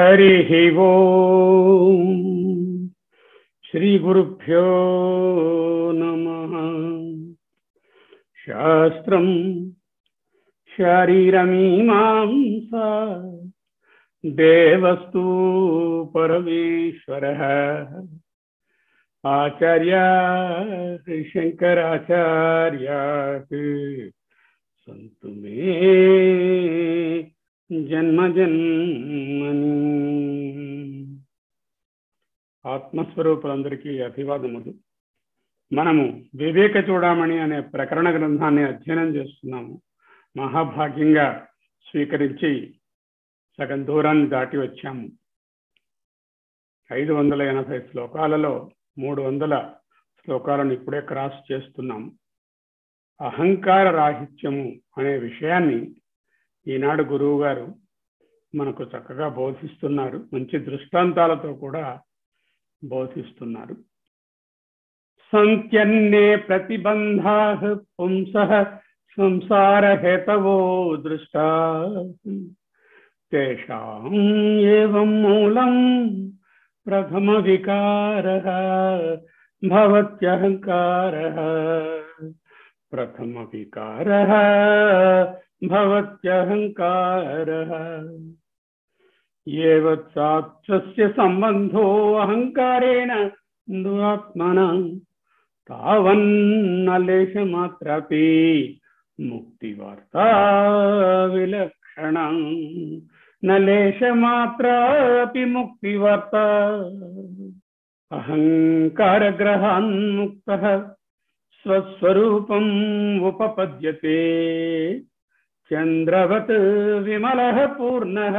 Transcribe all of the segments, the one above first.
हरिः ओम्। श्रीगुरुभ्यो नमः। शास्त्रम् शरीरमीमांसा। देवस्तु परमेश्वरः। आचार्या शङ्कराचार्यात्। सन्तु मे జన్మ జన్మని ఆత్మస్వరూపులందరికీ అభివాదములు. మనము వివేక చూడమణి అనే ప్రకరణ గ్రంథాన్ని అధ్యయనం చేస్తున్నాము. మహాభాగ్యంగా స్వీకరించి సగం దూరాన్ని దాటి వచ్చాము. ఐదు వందల ఎనభై శ్లోకాలలో మూడు వందల శ్లోకాలను ఇప్పుడే క్రాస్ చేస్తున్నాము. అహంకార రాహిత్యము అనే విషయాన్ని ఈనాడు గురువు గారు మనకు చక్కగా బోధిస్తున్నారు. మంచి దృష్టాంతాలతో కూడా బోధిస్తున్నారు. సంత్యన్నే ప్రతిబంధా పుంస సంసార హేతవో దృష్ట తేషాం ఏవం మూలం ప్రథమ వికార భవత్యహంకార ప్రథమ వికార भवत्यहङ्कारः। येवत्सात्स्य सम्बन्धो अहङ्कारेण दुरात्मना। तावन्नलेशमात्रापि मुक्तिवार्ता विलक्षणा न लेशमात्रापि मुक्तिवार्ता अहङ्कारग्रहान्मुक्तः स्वस्वरूपम् उपपद्यते। चन्द्रवत् विमलः पूर्णः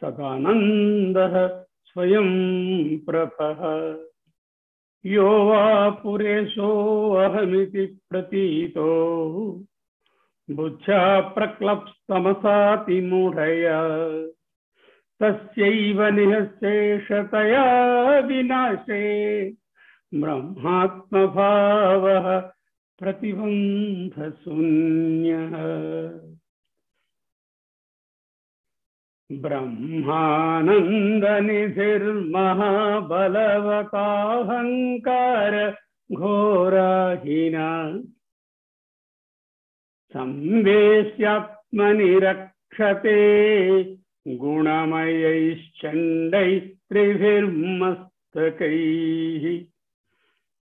सदानन्दः स्वयं प्रभः। यो वा पुरेशोऽहमिति प्रतीतो। बुद्ध्या प्रक्लप्स्तमसातिमूढया तस्यैव निःशेषतया विनाशे। ब्रह्मात्मभावः प्रतिबन्धशून्यः। ब्रह्मानन्दनिधिर्महाबलवकाहङ्कार घोराहिना। संवेश्यात्मनिरक्षते गुणमयैश्चण्डैस्त्रिभिर्मस्तकैः।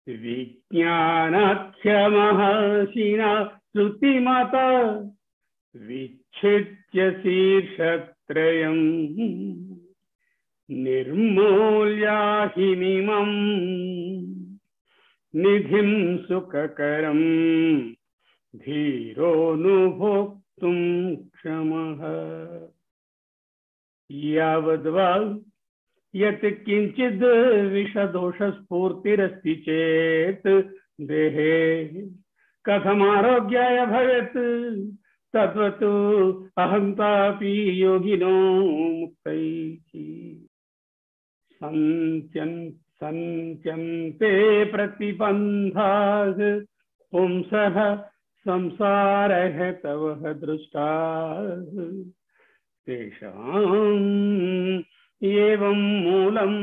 विज्ञानाख्यमहर्षिणा श्रुतिमता विच्छिद्य शीर्षत्रयम् निर्मूल्याहिमिमम् निधिं सुखकरम् धीरोऽनुभोक्तुं क्षमः। यावद्वा यत् किञ्चित् विषदोषस्फूर्तिरस्ति चेत् देहे कथमारोग्याय भवेत्? तद्वत् अहन्तापि योगिनो मुक्तैः। सन्त्यन्, सन्त्यन्ते प्रतिबन्धाः पुंसः तव दृष्टाः तेषाम् ఏం మూలం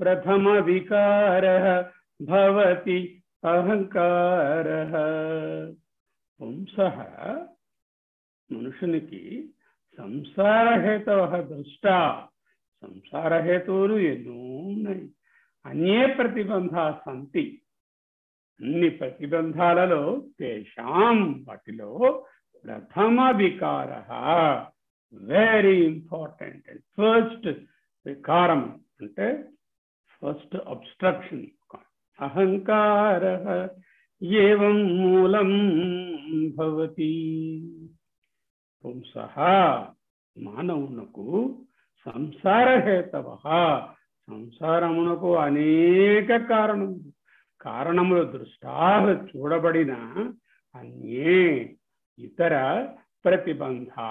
ప్రథమ వికారతి అహంకార పుంస మనుషునికి సంసారహేతవ దృష్ట సంసారహేతువులు ఎన్నో ఉన్నాయి అన్యే ప్రతిబంధా సంతి అన్ని ప్రతిబంధాలలో తేషాం వాటిలో ప్రథమ వికార వెరీ ఇంపార్టెంట్ అండ్ ఫస్ట్ వికారం అంటే ఫస్ట్ అబ్స్ట్రక్షన్ అహంకార ఏం మూలం భవతి పుంస మానవునకు సంసార హేతవ సంసారమునకు అనేక కారణములు. కారణముల దృష్టా చూడబడిన అన్యే ఇతర ప్రతిబంధా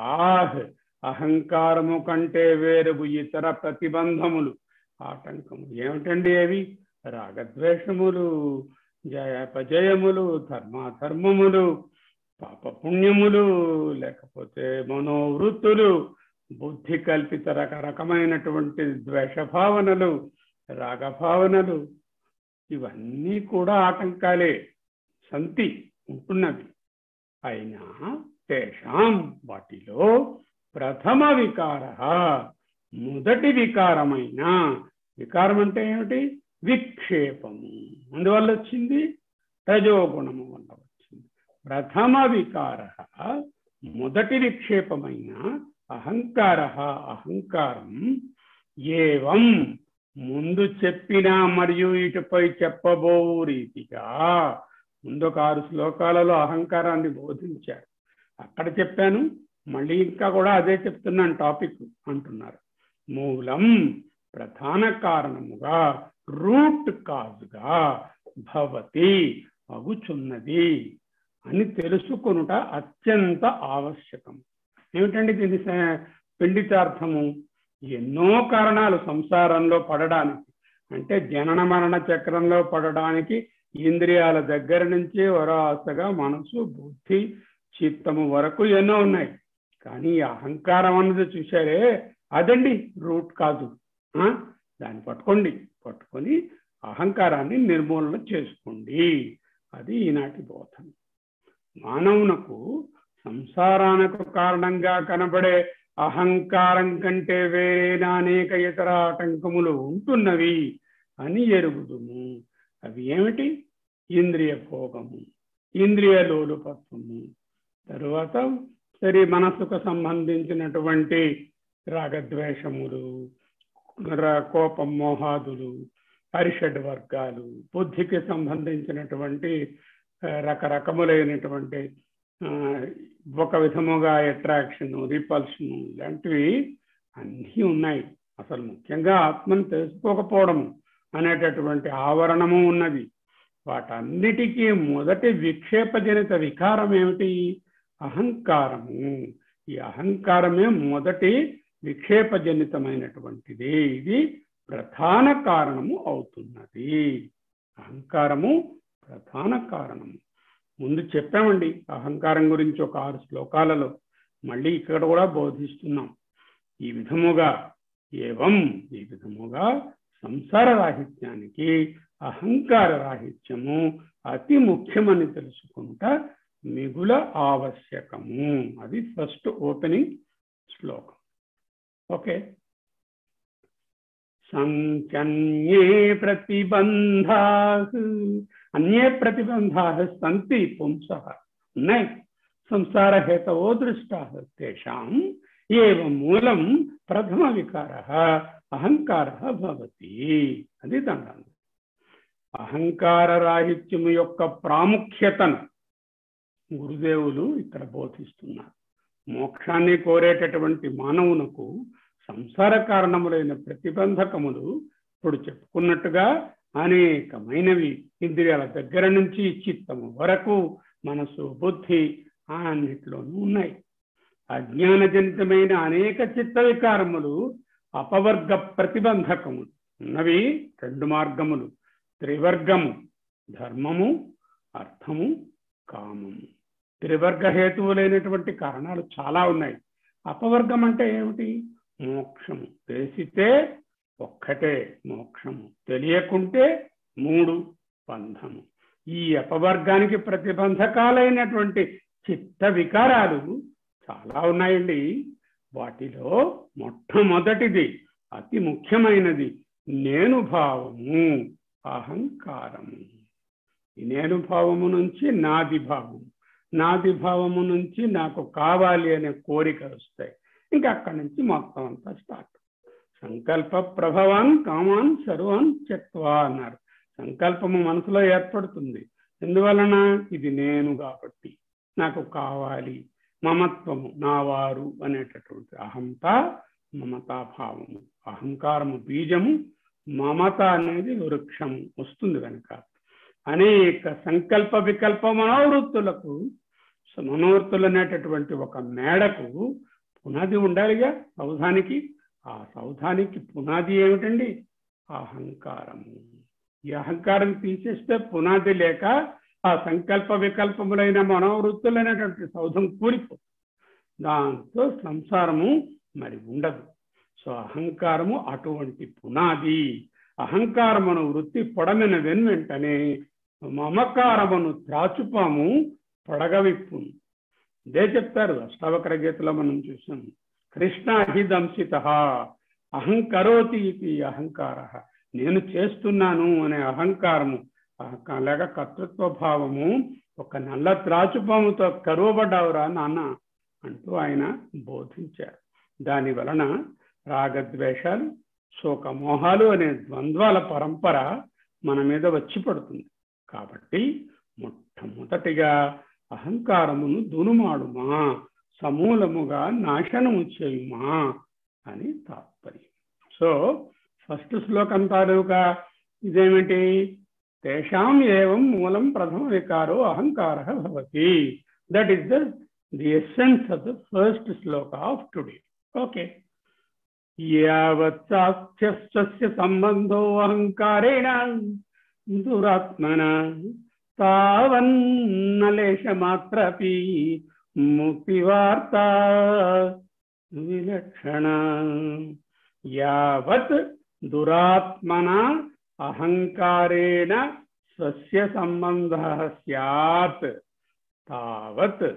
అహంకారము కంటే వేరుగు ఇతర ప్రతిబంధములు. ఆటంకములు ఏమిటండి అవి? రాగద్వేషములు జయపజయములు ధర్మాధర్మములు పాపపుణ్యములు లేకపోతే మనోవృత్తులు బుద్ధి కల్పిత రకరకమైనటువంటి ద్వేషభావనలు రాగభావనలు ఇవన్నీ కూడా ఆటంకాలే. సంతి ఉంటున్నవి. అయినా తేషాం వాటిలో ప్రథమ వికార మొదటి వికారమైన. వికారం అంటే ఏమిటి? విక్షేపము. అందువల్ల వచ్చింది? రజోగుణము వల్ల వచ్చింది. ప్రథమ వికార మొదటి విక్షేపమైన అహంకార అహంకారం ఏవం ముందు చెప్పిన మరియు ఇటుపై చెప్పబో రీతిగా. ముందు ఒక ఆరు శ్లోకాలలో అహంకారాన్ని బోధించారు. అక్కడ చెప్పాను మళ్ళీ ఇంకా కూడా అదే చెప్తున్నాను టాపిక్ అంటున్నారు. మూలం ప్రధాన కారణముగా రూట్ కాజుగా భవతి అగుచున్నది అని తెలుసుకొనుట అత్యంత ఆవశ్యకం. ఏమిటండి దీని పిండితార్థము? ఎన్నో కారణాలు సంసారంలో పడడానికి. అంటే జనన మరణ చక్రంలో పడడానికి ఇంద్రియాల దగ్గర నుంచి వరాసగా మనసు బుద్ధి చిత్తము వరకు ఎన్నో ఉన్నాయి. కానీ అహంకారం అన్నది చూసారే అదండి రూట్ కాదు. దాన్ని పట్టుకోండి. పట్టుకొని అహంకారాన్ని నిర్మూలన చేసుకోండి. అది ఈనాటి బోధన. మానవునకు సంసారానికి కారణంగా కనబడే అహంకారం కంటే వేరేనా అనేక ఇతర ఆటంకములు ఉంటున్నవి అని ఎరుగుదుము. అవి ఏమిటి? ఇంద్రియ భోగము ఇంద్రియ లోలుపత్వము. తరువాత సరి మనసుకు సంబంధించినటువంటి రాగద్వేషములు కోపం మోహాదులు పరిషడ్ వర్గాలు బుద్ధికి సంబంధించినటువంటి రకరకములైనటువంటి ఒక విధముగా అట్రాక్షన్ రిపల్షన్ ఇలాంటివి అన్నీ ఉన్నాయి. అసలు ముఖ్యంగా ఆత్మను తెలుసుకోకపోవడము అనేటటువంటి ఆవరణము ఉన్నది. వాటన్నిటికీ మొదటి విక్షేపజనిత వికారం ఏమిటి? అహంకారము. ఈ అహంకారమే మొదటి విక్షేపజనితమైనటువంటిది. ఇది ప్రధాన కారణము అవుతున్నది. అహంకారము ప్రధాన కారణము. ముందు చెప్పామండి అహంకారం గురించి ఒక ఆరు శ్లోకాలలో మళ్ళీ ఇక్కడ కూడా బోధిస్తున్నాం. ఈ విధముగా ఏవం ఈ విధముగా సంసార రాహిత్యానికి అహంకార రాహిత్యము అతి ముఖ్యమని తెలుసుకుంటా మిగుల ఆవశ్యకము. అది ఫస్ట్ ఓపెనింగ్ శ్లోకం. ఓకే సంఖ్యన్యే ప్రతిబంధా అన్యే ప్రతిబంధా సంతి పుంస. ఉన్నాయి. సంసార హేతవో దృష్టా తేషాం ఏవ మూలం ప్రథమ వికార అహంకార భవతి. అది దండం. అహంకార రాహిత్యము యొక్క ప్రాముఖ్యతను గురుదేవులు ఇక్కడ బోధిస్తున్నారు. మోక్షాన్ని కోరేటటువంటి మానవునకు సంసార కారణములైన ప్రతిబంధకములు ఇప్పుడు చెప్పుకున్నట్టుగా అనేకమైనవి. ఇంద్రియాల దగ్గర నుంచి చిత్తము వరకు మనసు బుద్ధి అన్నిట్లోనూ ఉన్నాయి. అజ్ఞానజనితమైన అనేక చిత్త వికారములు అపవర్గ ప్రతిబంధకములు. ఉన్నవి రెండు మార్గములు. త్రివర్గము ధర్మము అర్థము కామము. త్రివర్గ హేతువులైనటువంటి కారణాలు చాలా ఉన్నాయి. అపవర్గం అంటే ఏమిటి? మోక్షము తెలిసితే ఒక్కటే మోక్షము తెలియకుంటే మూడు బంధము. ఈ అపవర్గానికి ప్రతిబంధకాలైనటువంటి చిత్త వికారాలు చాలా ఉన్నాయండి. వాటిలో మొట్టమొదటిది అతి ముఖ్యమైనది నేను భావము అహంకారము. నేను భావము నుంచి నాది భావము. నాది భావము నుంచి నాకు కావాలి అనే కోరికలు వస్తాయి. ఇంకా అక్కడి నుంచి మొత్తం అంతా స్టార్ట్ సంకల్ప ప్రభవాన్ కామాన్ సర్వాన్ చెత్వా అన్నారు. సంకల్పము మనసులో ఏర్పడుతుంది. ఎందువలన? ఇది నేను కాబట్టి. నాకు కావాలి. మమత్వము నా వారు అనేటటువంటి అహంత మమతాభావము అహంకారము బీజము మమత అనేది వృక్షము. వస్తుంది కనుక అనేక సంకల్ప వికల్ప మనోవృత్తులకు మనోవృత్తులు అనేటటువంటి ఒక మేడకు పునాది ఉండాలిగా సౌధానికి. ఆ సౌధానికి పునాది ఏమిటండి? అహంకారము. ఈ అహంకారం తీసేస్తే పునాది లేక ఆ సంకల్ప వికల్పములైన మనోవృత్తులు అనేటువంటి సౌధం కూలిపోతుంది దాంతో సంసారము మరి ఉండదు. సో అహంకారము అటువంటి పునాది. అహంకారమును వృత్తి పొడమిన వెన్ వెంటనే మమకారమును త్రాచుపాము. పడగవిప్పును. ఇదే చెప్తారు అష్టావకర గీతలో మనం చూసాం. కృష్ణ అహిదంసిత అహంకరోతి ఇది అహంకార. నేను చేస్తున్నాను అనే అహంకారము లేక కర్తృత్వ భావము ఒక నల్ల త్రాచుపాముతో కరువబడ్డావురా నాన్న అంటూ ఆయన బోధించారు. దాని వలన రాగద్వేషాలు శోకమోహాలు అనే ద్వంద్వాల పరంపర మన మీద వచ్చి పడుతుంది. కాబట్టి మొట్టమొదటిగా అహంకారమును దునుమాడుమా? సమూలముగా నాశనము చేయుమా? అని తాత్పర్యం. సో ఫస్ట్ శ్లోకం తాలూకా ఇదేమిటి? తేషాం ఏవం మూలం ప్రథమ వికారో అహంకార భవతి. That is the the essence of the first shloka of today okay సంబంధో అహంకారేణ దురాత్మన తావన్నలేశమాత్రపి ముక్తివార్త విలక్షణ. యావత్ దురాత్మన అహంకారేణ స్వస్య సంబంధ సత్ తావత్.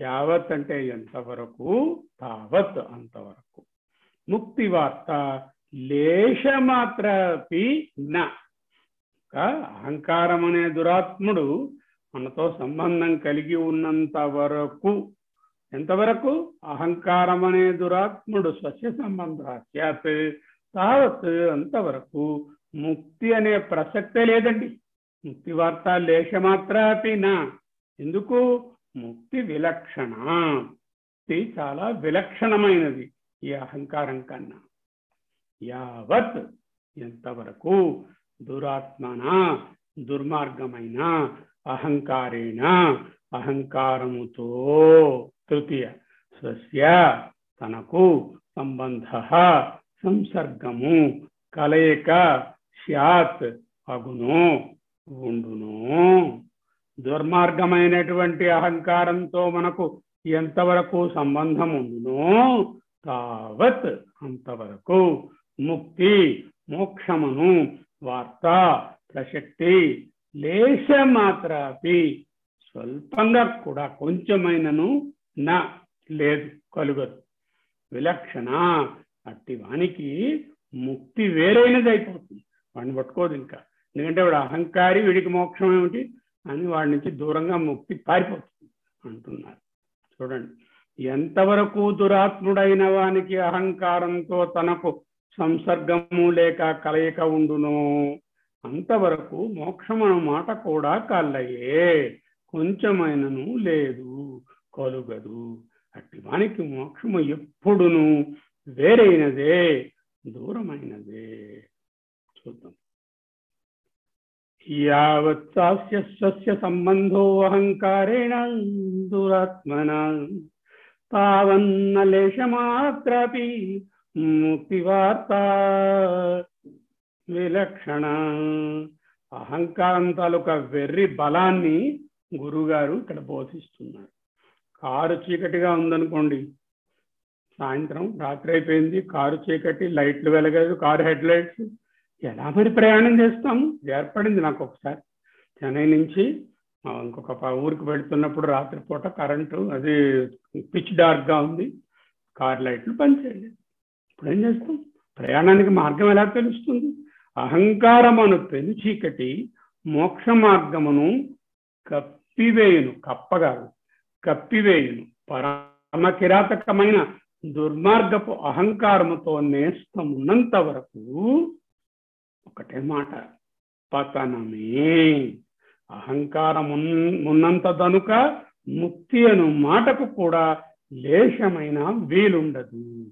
యావత్ అంటే ఎంతవరకు? తావత్ అంతవరకు. ముక్తి వార్త లేశమాత్రపి నా. అహంకారం అనే దురాత్ముడు మనతో సంబంధం కలిగి ఉన్నంత వరకు ఎంతవరకు? అహంకారం అనే దురాత్ముడు స్వస్య సంబంధాత్ తావత్ అంతవరకు. ముక్తి అనే ప్రసక్తే లేదండి. ముక్తి వార్త లేశమాత్రాపి మాత్రాపినా ఎందుకు? ముక్తి విలక్షణ. ముక్తి చాలా విలక్షణమైనది ఈ అహంకారం కన్నా. యావత్ ఎంతవరకు? దురాత్మన దుర్మార్గమైన అహంకారేణ అహంకారముతో తృతీయ స్వస్య తనకు సంబంధ సంసర్గము కలయిక స్యాత్ అగును ఉండును. దుర్మార్గమైనటువంటి అహంకారంతో మనకు ఎంతవరకు సంబంధం ఉండునో తావత్ అంతవరకు ముక్తి మోక్షమును వార్త ప్రసక్తి లేశ మాత్రాపి స్వల్పంగా కూడా కొంచెమైనను నా లేదు కలుగదు. విలక్షణ అట్టి వానికి ముక్తి వేరైనది అయిపోతుంది వాడిని పట్టుకోదు ఇంకా. ఎందుకంటే వాడు అహంకారి వీడికి మోక్షం ఏమిటి? అని వాడి నుంచి దూరంగా ముక్తి పారిపోతుంది అంటున్నారు. చూడండి. ఎంతవరకు దురాత్ముడైన వానికి అహంకారంతో తనకు సంసర్గము లేక కలయిక ఉండునో. అంతవరకు మోక్షం మాట కూడా కల్లయే. కొంచెమైనను లేదు కలుగదు. అట్టి వానికి మోక్షము ఎప్పుడును? వేరైనదే దూరమైనదే. చూద్దాం. యావత్ సాస్య స్వస్య సంబంధో అహంకారేణ దురాత్మన. తావన్నలేశమాత్రపి ముక్తివార్త విలక్షణ. అహంకారం తాలూకా వెర్రి బలాన్ని గురుగారు ఇక్కడ బోధిస్తున్నారు. కారు చీకటిగా ఉందనుకోండి సాయంత్రం రాత్రి అయిపోయింది కారు చీకటి లైట్లు వెలగదు కారు హెడ్ లైట్స్ ఎలా మరి ప్రయాణం చేస్తాము ఏర్పడింది నాకు ఒకసారి. చెన్నై నుంచి ఇంకొక ప- ఊరికి వెళ్తున్నప్పుడు రాత్రిపూట కరెంటు అది పిచ్ డార్క్గా ఉంది కార్ లైట్లు పనిచేయలేదు ఇప్పుడు ఏం చేస్తాం? ప్రయాణానికి మార్గం ఎలా తెలుస్తుంది అహంకారమును పెను చీకటి మోక్ష మార్గమును కప్పివేయును కప్పగాదు కప్పివేయును. పరమ కిరాతకమైన దుర్మార్గపు అహంకారముతో నేస్తమున్నంత వరకు ఒకటే మాట. పతనమే. అహంకారం ఉన్నంత దనుక ముక్తి అను మాటకు కూడా లేశమైన వీలుండదు.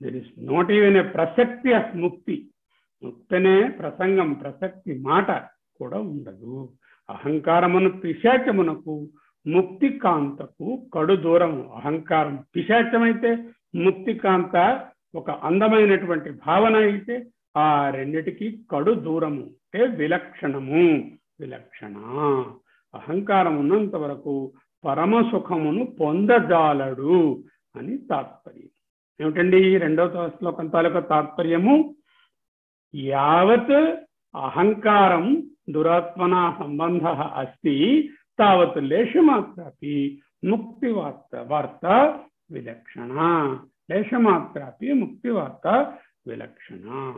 There is not even a prasakti of mukti ముక్తనే ప్రసంగం ప్రసక్తి మాట కూడా ఉండదు అహంకారమును పిశాచమునకు ముక్తి కాంతకు కడు దూరము అహంకారం పిశాచమైతే ముక్తి కాంత ఒక అందమైనటువంటి భావన అయితే ఆ రెండిటికి కడు దూరము అంటే విలక్షణము విలక్షణ అహంకారం ఉన్నంత వరకు పరమ సుఖమును పొందజాలడు అని తాత్పర్యం ఏమిటండి? ఈ రెండవ శ్లోకం తాలూకా తాత్పర్యము యావత్ అహంకారం దురాత్మన సంబంధ అస్తి తావత్ లేశమాత్రాపి ముక్తి వార్త వార్త విలక్షణ. లేశమాత్రాపి ముక్తి వార్త విలక్షణ.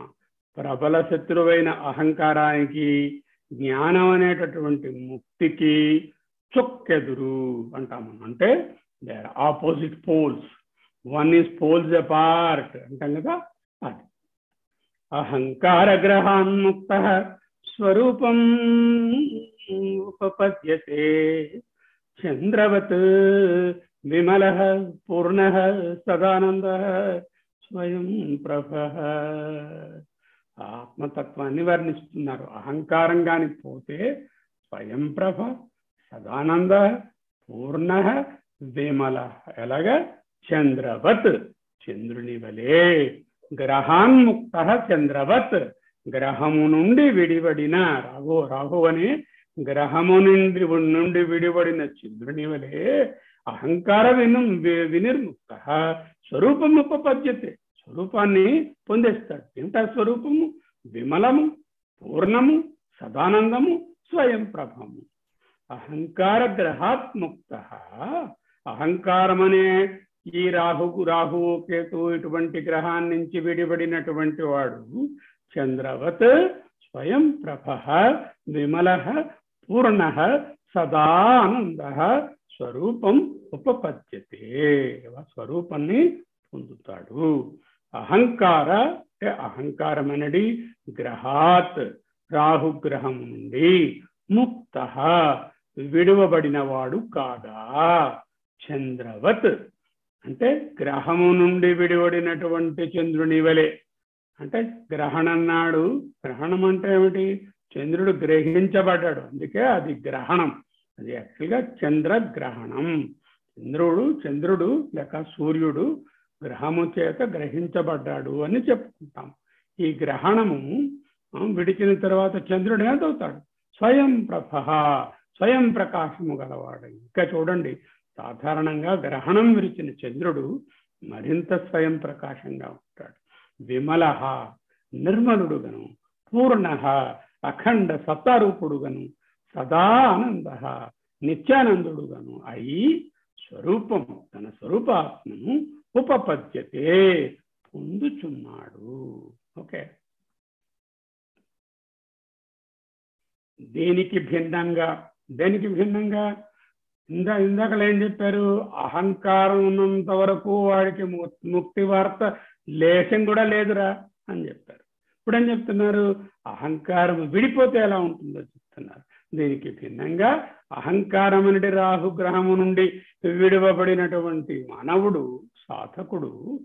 ప్రబల శత్రువైన అహంకారానికి జ్ఞానం అనేటటువంటి ముక్తికి చొక్కెదురు అంటాము. అంటే they are opposite poles one is poles apart అంటాం కదా? అది. అహంకార గ్రహాన్ముక్త స్వరూపం ఉపపద్యతే. చంద్రవత్ విమల పూర్ణ సదానంద స్వయం ప్రభ. ఆత్మతత్వాన్ని వర్ణిస్తున్నారు. అహంకారం కాని పోతే స్వయం ప్రభ సదానంద పూర్ణ విమల. ఎలాగా? చంద్రవత్. చంద్రుని వలే గ్రహాన్ముక్త చంద్రవత్. గ్రహము నుండి విడిపడిన రాఘు రాఘు అని గ్రహము నుండి నుండి విడిపడిన చంద్రుని వలే అహంకార విను వినిర్ముక్త. స్వరూపం ఉపపద్యతే. స్వరూపాన్ని పొందేస్తాడు. ఏమిటా స్వరూపము? విమలము పూర్ణము సదానందము స్వయం ప్రభము అహంకార గ్రహాత్ముక్త అహంకారం అనే ఈ రాహుకు రాహువు కేతువు ఇటువంటి గ్రహాన్ని నుంచి విడిపడినటువంటి వాడు చంద్రవత్ స్వయం ప్రభ విమల పూర్ణ సదానంద స్వరూపం ఉపపద్యతే స్వరూపాన్ని పొందుతాడు. అహంకార అంటే అహంకారం అనేది గ్రహాత్ రాహుగ్రహం నుండి ముక్త విడువబడినవాడు కాగా చంద్రవత్ అంటే గ్రహము నుండి విడివడినటువంటి చంద్రుని వలె. అంటే గ్రహణం నాడు గ్రహణం అంటే ఏమిటి? చంద్రుడు గ్రహించబడ్డాడు. అందుకే అది గ్రహణం. అది యాక్చువల్గా చంద్రగ్రహణం. చంద్రుడు చంద్రుడు లేక సూర్యుడు గ్రహము చేత గ్రహించబడ్డాడు అని చెప్పుకుంటాం. ఈ గ్రహణము విడిచిన తర్వాత చంద్రుడు ఏదవుతాడు స్వయం ప్రభ స్వయం ప్రకాశము గలవాడు. ఇంకా చూడండి సాధారణంగా గ్రహణం విరిచిన చంద్రుడు మరింత స్వయం ప్రకాశంగా ఉంటాడు. విమల నిర్మలుడుగను పూర్ణ అఖండ సత్తారూపుడుగను సదా ఆనంద నిత్యానందుడుగను అయి స్వరూపం తన స్వరూపాత్మను ఉపపద్యతే పొందుచున్నాడు. ఓకే. దేనికి భిన్నంగా దేనికి భిన్నంగా? ఇందా ఇందాకలు ఏం చెప్పారు? అహంకారం ఉన్నంత వరకు వాడికి ముక్తి వార్త లేశం కూడా లేదురా అని చెప్పారు. ఇప్పుడు ఏం చెప్తున్నారు? అహంకారం విడిపోతే ఎలా ఉంటుందో చెప్తున్నారు. దీనికి భిన్నంగా అహంకారం అనేది రాహుగ్రహము నుండి విడవబడినటువంటి మానవుడు సాధకుడు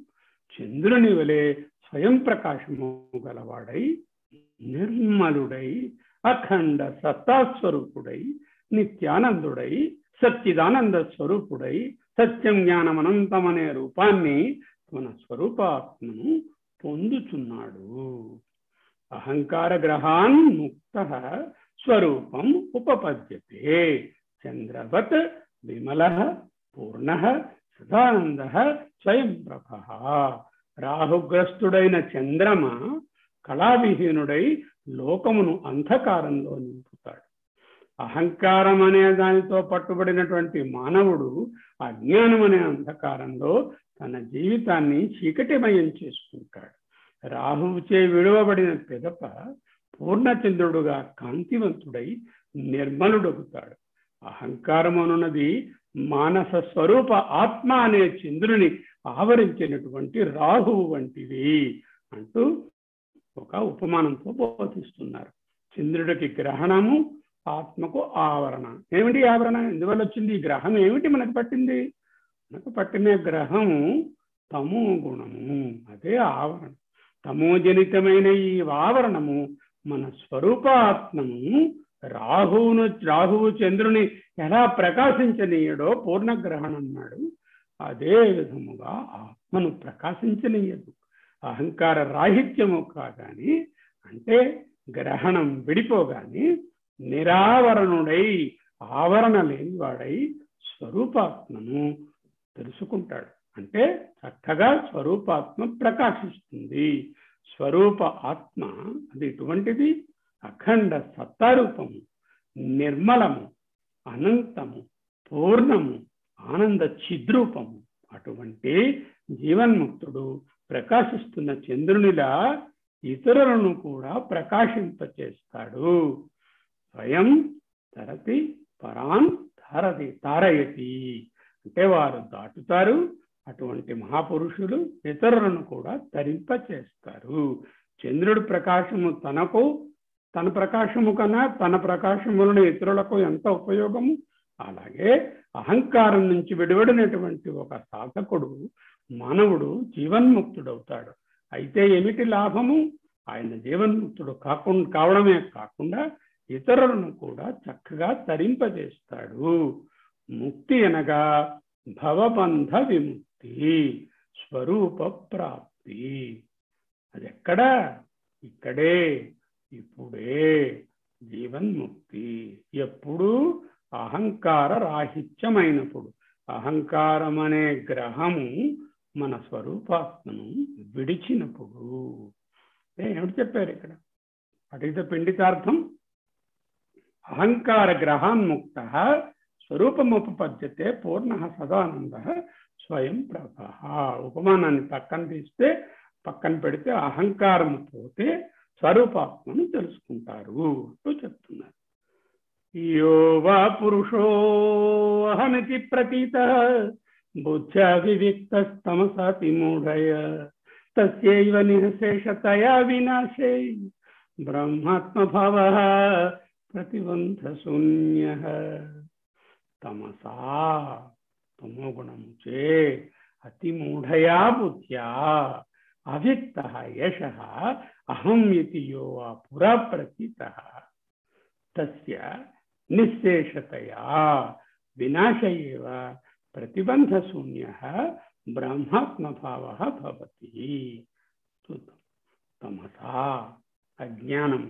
చంద్రుని వలె స్వయం ప్రకాశము గలవాడై నిర్మలుడై అఖండ సత్తాస్వరూపుడై నిత్యానందుడై సచ్చిదానంద స్వరూపుడై సత్యం జ్ఞానం అనంతమనే రూపాన్ని తన స్వరూపాత్మను పొందుచున్నాడు. అహంకార గ్రహాన్ ముక్త స్వరూపం ఉపపద్యతే. చంద్రవత్ విమల పూర్ణ సదానంద స్వయం ప్రభ. రాహుగ్రస్తుడైన చంద్రమ కళావిహీనుడై లోకమును అంధకారంలో నింపు అహంకారం అనే దానితో పట్టుబడినటువంటి మానవుడు అజ్ఞానం అనే అంధకారంలో తన జీవితాన్ని చీకటిమయం చేసుకుంటాడు. రాహువుచే విడువబడిన పిదప పూర్ణచంద్రుడుగా కాంతివంతుడై నిర్మలుడొగుతాడు. అహంకారం అనున్నది మానస స్వరూప ఆత్మ అనే చంద్రుని ఆవరించినటువంటి రాహువు వంటివి అంటూ ఒక ఉపమానంతో బోధిస్తున్నారు. చంద్రుడికి గ్రహణము ఆత్మకు ఆవరణ. ఏమిటి ఆవరణ? ఎందువల్ల వచ్చింది? ఈ గ్రహం ఏమిటి మనకు పట్టింది? మనకు పట్టిన గ్రహం తమో గుణము. అదే ఆవరణ. తమోజనితమైన ఈ ఆవరణము మన స్వరూపాత్మను రాహువును రాహువు చంద్రుని ఎలా ప్రకాశించనీయడో పూర్ణగ్రహణం అన్నాడు. అదే విధముగా ఆత్మను ప్రకాశించనీయదు. అహంకార రాహిత్యము కాగాని అంటే గ్రహణం విడిపోగాని నిరావరణుడై ఆవరణ లేనివాడై స్వరూపాత్మను తెలుసుకుంటాడు. అంటే చక్కగా స్వరూపాత్మ ప్రకాశిస్తుంది. స్వరూప ఆత్మ అది ఎటువంటిది అఖండ సత్తారూపము నిర్మలము అనంతము పూర్ణము ఆనంద చిద్రూపము అటువంటి జీవన్ముక్తుడు ప్రకాశిస్తున్న చంద్రునిలా ఇతరులను కూడా ప్రకాశింపచేస్తాడు. స్వయం తరతి పరాన్ తారతి తారయతి. అంటే వారు దాటుతారు అటువంటి మహాపురుషులు ఇతరులను కూడా తరింపచేస్తారు. చంద్రుడి ప్రకాశము తనకు తన ప్రకాశము కన్నా తన ప్రకాశములను ఇతరులకు ఎంత ఉపయోగము? అలాగే అహంకారం నుంచి విడివడినటువంటి ఒక సాధకుడు మానవుడు జీవన్ముక్తుడవుతాడు. అయితే ఏమిటి లాభము? ఆయన జీవన్ముక్తుడు కాకుండా కావడమే కాకుండా ఇతరులను కూడా చక్కగా తరింపజేస్తాడు. ముక్తి అనగా భవబంధ విముక్తి స్వరూప ప్రాప్తి. అది ఎక్కడా ఇక్కడే ఇప్పుడే. జీవన్ముక్తి ఎప్పుడు అహంకార రాహిత్యమైనప్పుడు. అహంకారం అనే గ్రహము మన స్వరూపాత్మను విడిచినప్పుడు. ఏమిటి చెప్పారు ఇక్కడ? అడిగితే పిండితార్థం అహంకార గ్రహాన్ముక్త స్వరూపముపపద్యతే పూర్ణ సదానంద స్వయం ప్రభ ఉపమానాన్ని పక్కన తీస్తే పక్కన పెడితే అహంకారం పోతే స్వరూపాత్మను తెలుసుకుంటారు అంటూ చెప్తున్నారు. యో వా పురుషో అహమితి ప్రతీత బుద్ధ్యా వివిక్తస్తమసాతి మూఢయ తస్యైవ నిశేషతయా వినాశే బ్రహ్మాత్మభావ ప్రతిబంధ శూన్య తమసా తమో గుణముచే అతిమూఢయా బుద్ధ్యా అవ్యక్త యశ అహం ఇతి యో వా పురా ప్రతీత తస్య నిశేషతయా వినాశ ఏవ ప్రతిబంధశూన్య బ్రహ్మాత్మభావ భవతి చూద్దాం తమసా అజ్ఞానం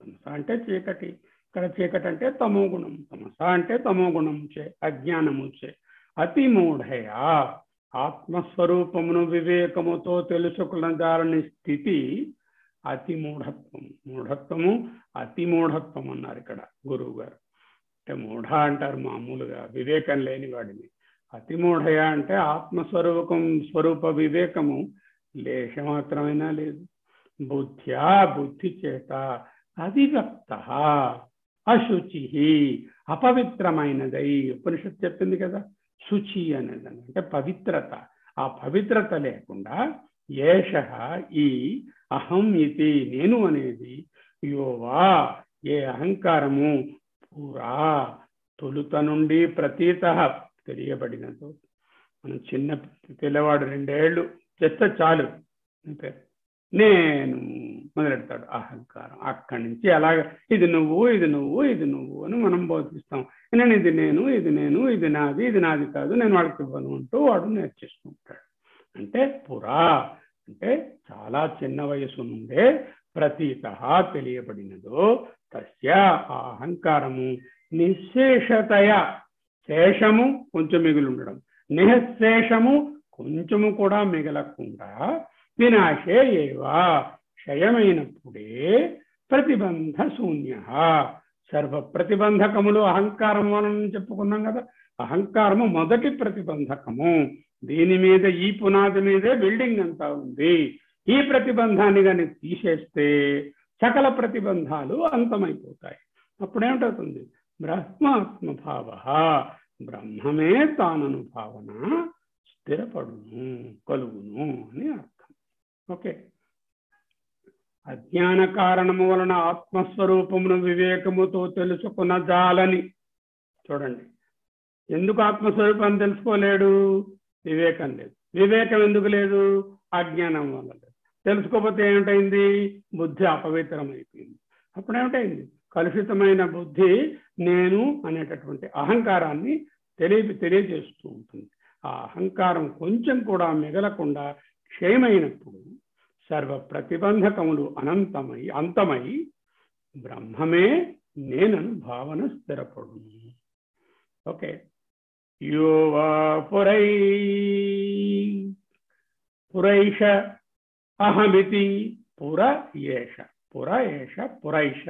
తమస అంటే చీకటి ఇక్కడ చీకటి అంటే తమో గుణం తమస అంటే తమో గుణం చే అజ్ఞానము చే. అతి మూఢయా ఆత్మస్వరూపమును వివేకముతో తెలుసుకున్న స్థితి అతి మూఢత్వం. మూఢత్వము అతి మూఢత్వం అన్నారు ఇక్కడ గురువు గారు అంటే మూఢ అంటారు మామూలుగా వివేకం లేని వాడిని. అతి మూఢయ అంటే ఆత్మస్వరూపం స్వరూప వివేకము లేశ మాత్రమైనా లేదు. బుద్ధ్యా బుద్ధి చేత అవిభక్త అశుచి అపవిత్రమైనదై. ఉపనిషత్తు చెప్పింది కదా శుచి అనేది అంటే పవిత్రత. ఆ పవిత్రత లేకుండా ఏష ఈ అహం ఇది నేను అనేది యోవా ఏ అహంకారము పూరా తొలుత నుండి ప్రతీత తెలియబడినదో మనం చిన్న పిల్లవాడు రెండేళ్ళు చేస్తే చాలు. నేను మొదలెడతాడు. అహంకారం. అక్కడి నుంచి అలాగ ఇది నువ్వు ఇది నువ్వు ఇది నువ్వు అని మనం బోధిస్తాం. నేను ఇది నేను ఇది నేను ఇది నాది ఇది నాది కాదు నేను వాడికి ఇవ్వను అంటూ వాడు నేర్చేసుకుంటాడు అంటే పురా. అంటే చాలా చిన్న వయసు నుండే ప్రతీత తెలియబడినదో తస్య ఆ అహంకారము నిశేషతయ. శేషము కొంచెం మిగిలి ఉండడం నిశేషము కొంచెము కూడా మిగలకుండా వినాశే ఏవా క్షయమైనప్పుడే ప్రతిబంధ శూన్య సర్వ ప్రతిబంధకములు అహంకారం అని చెప్పుకున్నాం కదా. అహంకారము మొదటి ప్రతిబంధకము. దీని మీద ఈ పునాది మీదే బిల్డింగ్ అంతా ఉంది. ఈ ప్రతిబంధాన్ని కానీ తీసేస్తే సకల ప్రతిబంధాలు అంతమైపోతాయి. అప్పుడేమిటవుతుంది బ్రహ్మాత్మభావ. బ్రహ్మమే తానను భావన స్థిరపడును కలుగును అని అర్థం. ఓకే. అజ్ఞాన కారణము వలన ఆత్మస్వరూపమును వివేకముతో తెలుసుకున్న జాలని. చూడండి. ఎందుకు ఆత్మస్వరూపం తెలుసుకోలేడు? వివేకం లేదు. వివేకం ఎందుకు లేదు? అజ్ఞానం వల్ల లేదు. తెలుసుకోకపోతే ఏమిటైంది? బుద్ధి అపవిత్రమైపోయింది. అప్పుడేమిటైంది కలుషితమైన బుద్ధి నేను అనేటటువంటి అహంకారాన్ని తెలియ తెలియజేస్తూ ఉంటుంది. ఆ అహంకారం కొంచెం కూడా మిగలకుండా క్షయమైనప్పుడు సర్వ ప్రతిబంధకములు అనంతమై అంతమై బ్రహ్మమే నేనను భావన స్థిరపడు ఓకే. యోవా పురై పురైష అహమితి పుర ఏష పుర ఏష పురైష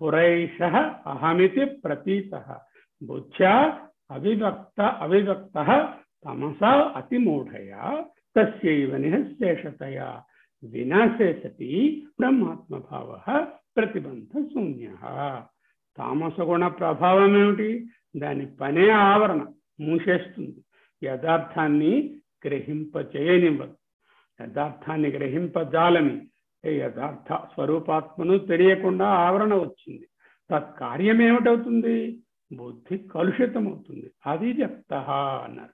పురైష అహమితి ప్రతీత బుద్ధ్యా అవివక్త అవివక్త తమస అతిమూఢయా తస్యైవ నిహశేషతయా निःशेषतया వినాశే సతి బ్రహ్మాత్మభావ ప్రతిబంధ శూన్య తామసగుణ ప్రభావం ఏమిటి దాని పనే ఆవరణ మూసేస్తుంది యథార్థాన్ని గ్రహింప చేయనివ్వదు యథార్థాన్ని గ్రహింపజాలని యథార్థ స్వరూపాత్మను తెలియకుండా ఆవరణ వచ్చింది తత్కార్యం ఏమిటవుతుంది బుద్ధి కలుషితమవుతుంది అది వ్యక్త అన్నారు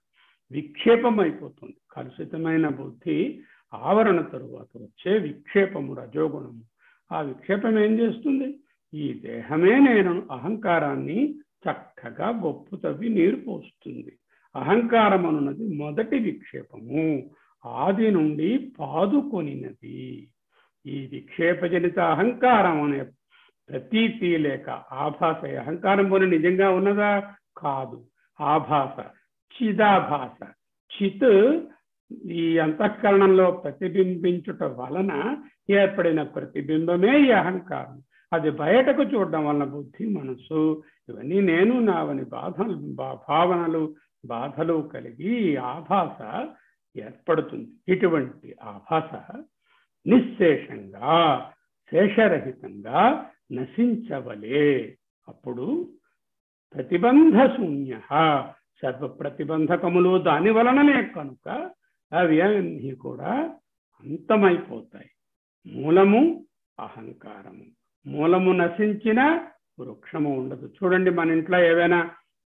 విక్షేపం అయిపోతుంది కలుషితమైన బుద్ధి ఆవరణ తరువాత వచ్చే విక్షేపము రజోగుణము. ఆ విక్షేపం ఏం చేస్తుంది? ఈ దేహమే నేను అహంకారాన్ని చక్కగా గొప్పు తవ్వి నీరు పోస్తుంది. అహంకారం అనున్నది మొదటి విక్షేపము. ఆది నుండి పాదుకొనినది. ఈ విక్షేపజనిత అహంకారం అనే ప్రతీతి లేక ఆభాస అహంకారం పోని నిజంగా ఉన్నదా? కాదు. ఆభాస చిదాభాస. చిత్ ఈ అంతఃకరణంలో ప్రతిబింబించుట వలన ఏర్పడిన ప్రతిబింబమే ఈ అహంకారం. అది బయటకు చూడడం వలన బుద్ధి మనసు ఇవన్నీ నేను నావని బాధలు భావనలు బాధలు కలిగి ఆభాస ఏర్పడుతుంది. ఇటువంటి ఆభాస నిశ్శేషంగా శేషరహితంగా నశించవలే. అప్పుడు ప్రతిబంధ శూన్య సర్వ ప్రతిబంధకములు దాని వలననే కనుక అవి అన్నీ కూడా అంతమైపోతాయి. మూలము అహంకారము. మూలము నశించిన వృక్షము ఉండదు. చూడండి మన ఇంట్లో ఏవైనా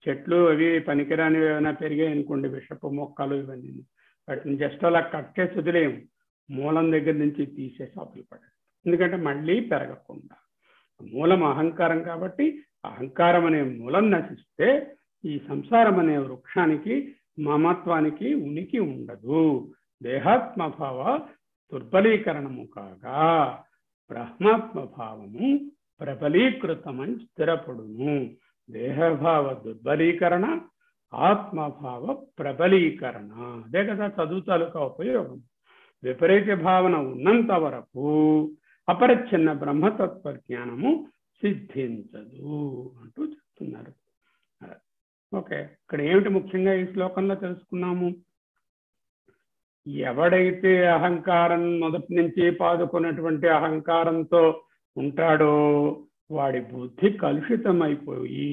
చెట్లు అవి పనికిరానివి ఏమైనా పెరిగాయి అనుకోండి విషపు మొక్కలు ఇవన్నీ. వాటిని జస్ట్ అలా కట్ చేసి వదిలేము మూలం దగ్గర నుంచి తీసేసి అవతలు పడేస్తాం ఎందుకంటే మళ్ళీ పెరగకుండా. మూలం అహంకారం కాబట్టి అహంకారం అనే మూలం నశిస్తే ఈ సంసారం అనే వృక్షానికి మమత్వానికి ఉనికి ఉండదు. దేహాత్మభావ దుర్బలీకరణము కాగా బ్రహ్మాత్మభావము ప్రబలీకృతమని స్థిరపడును. దేహభావ దుర్బలీకరణ ఆత్మభావ ప్రబలీకరణ. అదే కదా చదువుతాలుక ఉపయోగం. విపరీత భావన ఉన్నంత వరకు అపరిచ్ఛిన్న బ్రహ్మతత్వ జ్ఞానము సిద్ధించదు అంటూ చెప్తున్నారు. ఓకే. ఇక్కడ ఏమిటి ముఖ్యంగా ఈ శ్లోకంలో తెలుసుకున్నాము? ఎవడైతే అహంకారం మొదటి నుంచి పాదుకున్నటువంటి అహంకారంతో ఉంటాడో వాడి బుద్ధి కలుషితమైపోయి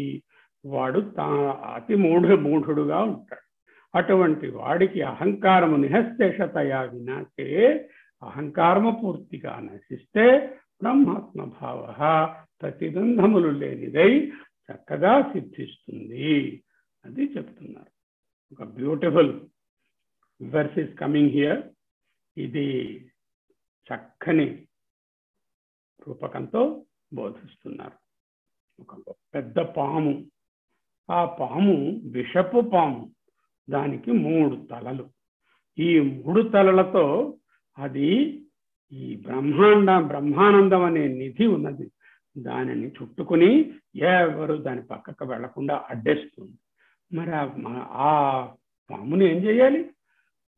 వాడు తా అతి మూఢ మూఢుడుగా ఉంటాడు. అటువంటి వాడికి అహంకారము నిహస్తేషతయా వినాశే అహంకారము పూర్తిగా నశిస్తే బ్రహ్మాత్మ భావ ప్రతిబంధములు లేనిదై చక్కగా సిద్ధిస్తుంది. అది చెప్తున్నారు. ఒక beautiful verse is coming here. ఇది చక్కని రూపకంతో బోధిస్తున్నారు. ఒక పెద్ద పాము. ఆ పాము విషపు పాము. దానికి మూడు తలలు. ఈ మూడు తలలతో అది ఈ బ్రహ్మాండ బ్రహ్మానందం అనే నిధి ఉన్నది. దానిని చుట్టుకుని ఎవరు దాని పక్కకు వెళ్ళకుండా అడ్డేస్తుంది. మరి ఆ పాముని ఏం చేయాలి?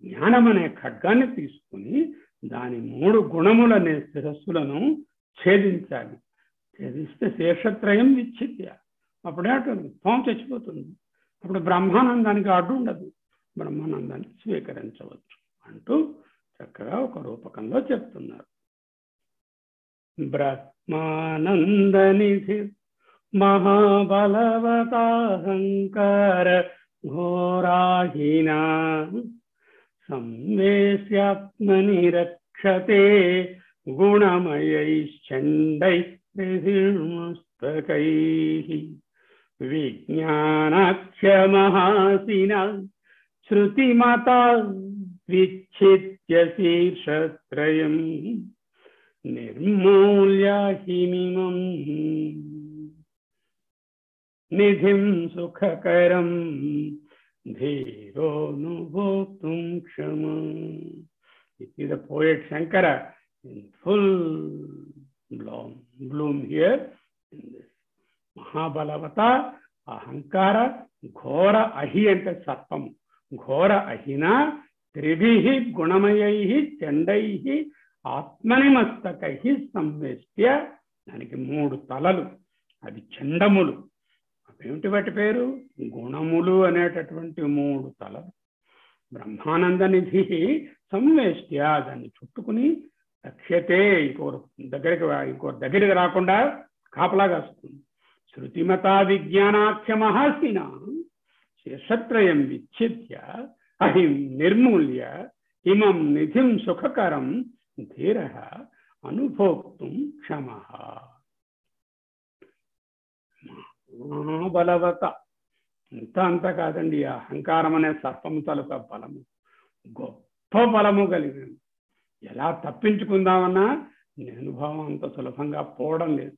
జ్ఞానం అనే ఖడ్గాన్ని తీసుకుని దాని మూడు గుణములనే శిరస్సులను ఛేదించాలి. ఛేదిస్తే శేషత్రయం విచ్ఛిత్య అప్పుడే అటు పాము చచ్చిపోతుంది. అప్పుడు బ్రహ్మానందానికి అడ్డు ఉండదు బ్రహ్మానందాన్ని స్వీకరించవచ్చు అంటూ చక్కగా ఒక రూపకంలో చెప్తున్నారు. బ్రహ్మానందనిధి మహాబలవతాహంకార ఘోరాహీనా సంవేశ్యాత్మని రక్షతే గుణమయైశ్చండై మస్తకై విజ్ఞానాఖ్యమహాసిన శృతిమతా విచ్ఛిత్య శీర్షత్రయం నిర్మూల్యాహిమిమం నిధిం సుఖకరం ధీరోనుభోక్తుం క్షమ. ఇది the poet Shankara in full bloom bloom here in this మహాబలవత అహంకార ఘోర అహి అంటే సర్పము ఘోర అహిన త్రిభి గుణమయై చండై ఆత్మని మస్తకై సంవేష్ట్య దానికి మూడు తలలు అది చండములు. ఏమిటి వాటి పేరు? గుణములు అనేటటువంటి మూడు తల బ్రహ్మానంద నిధి సంవేష్ట్య దాన్ని చుట్టుకుని రక్ష్యతే ఇంకోరు దగ్గరికి ఇంకోరు దగ్గరికి రాకుండా కాపలాగా వస్తుంది శృతిమతా విజ్ఞానాఖ్య మహాసిన శేషత్రయం విచ్ఛిద్య అహిం నిర్మూల్య ఇమం నిధిం సుఖకరం ధీర అనుభోక్తుం క్షమ. మహాబలవత ఇంత అంత కాదండి అహంకారం అనే సర్పము తలుక బలము. గొప్ప బలము కలిగింది ఎలా తప్పించుకుందామన్నా నేను భావం అంత సులభంగా పోవడం లేదు.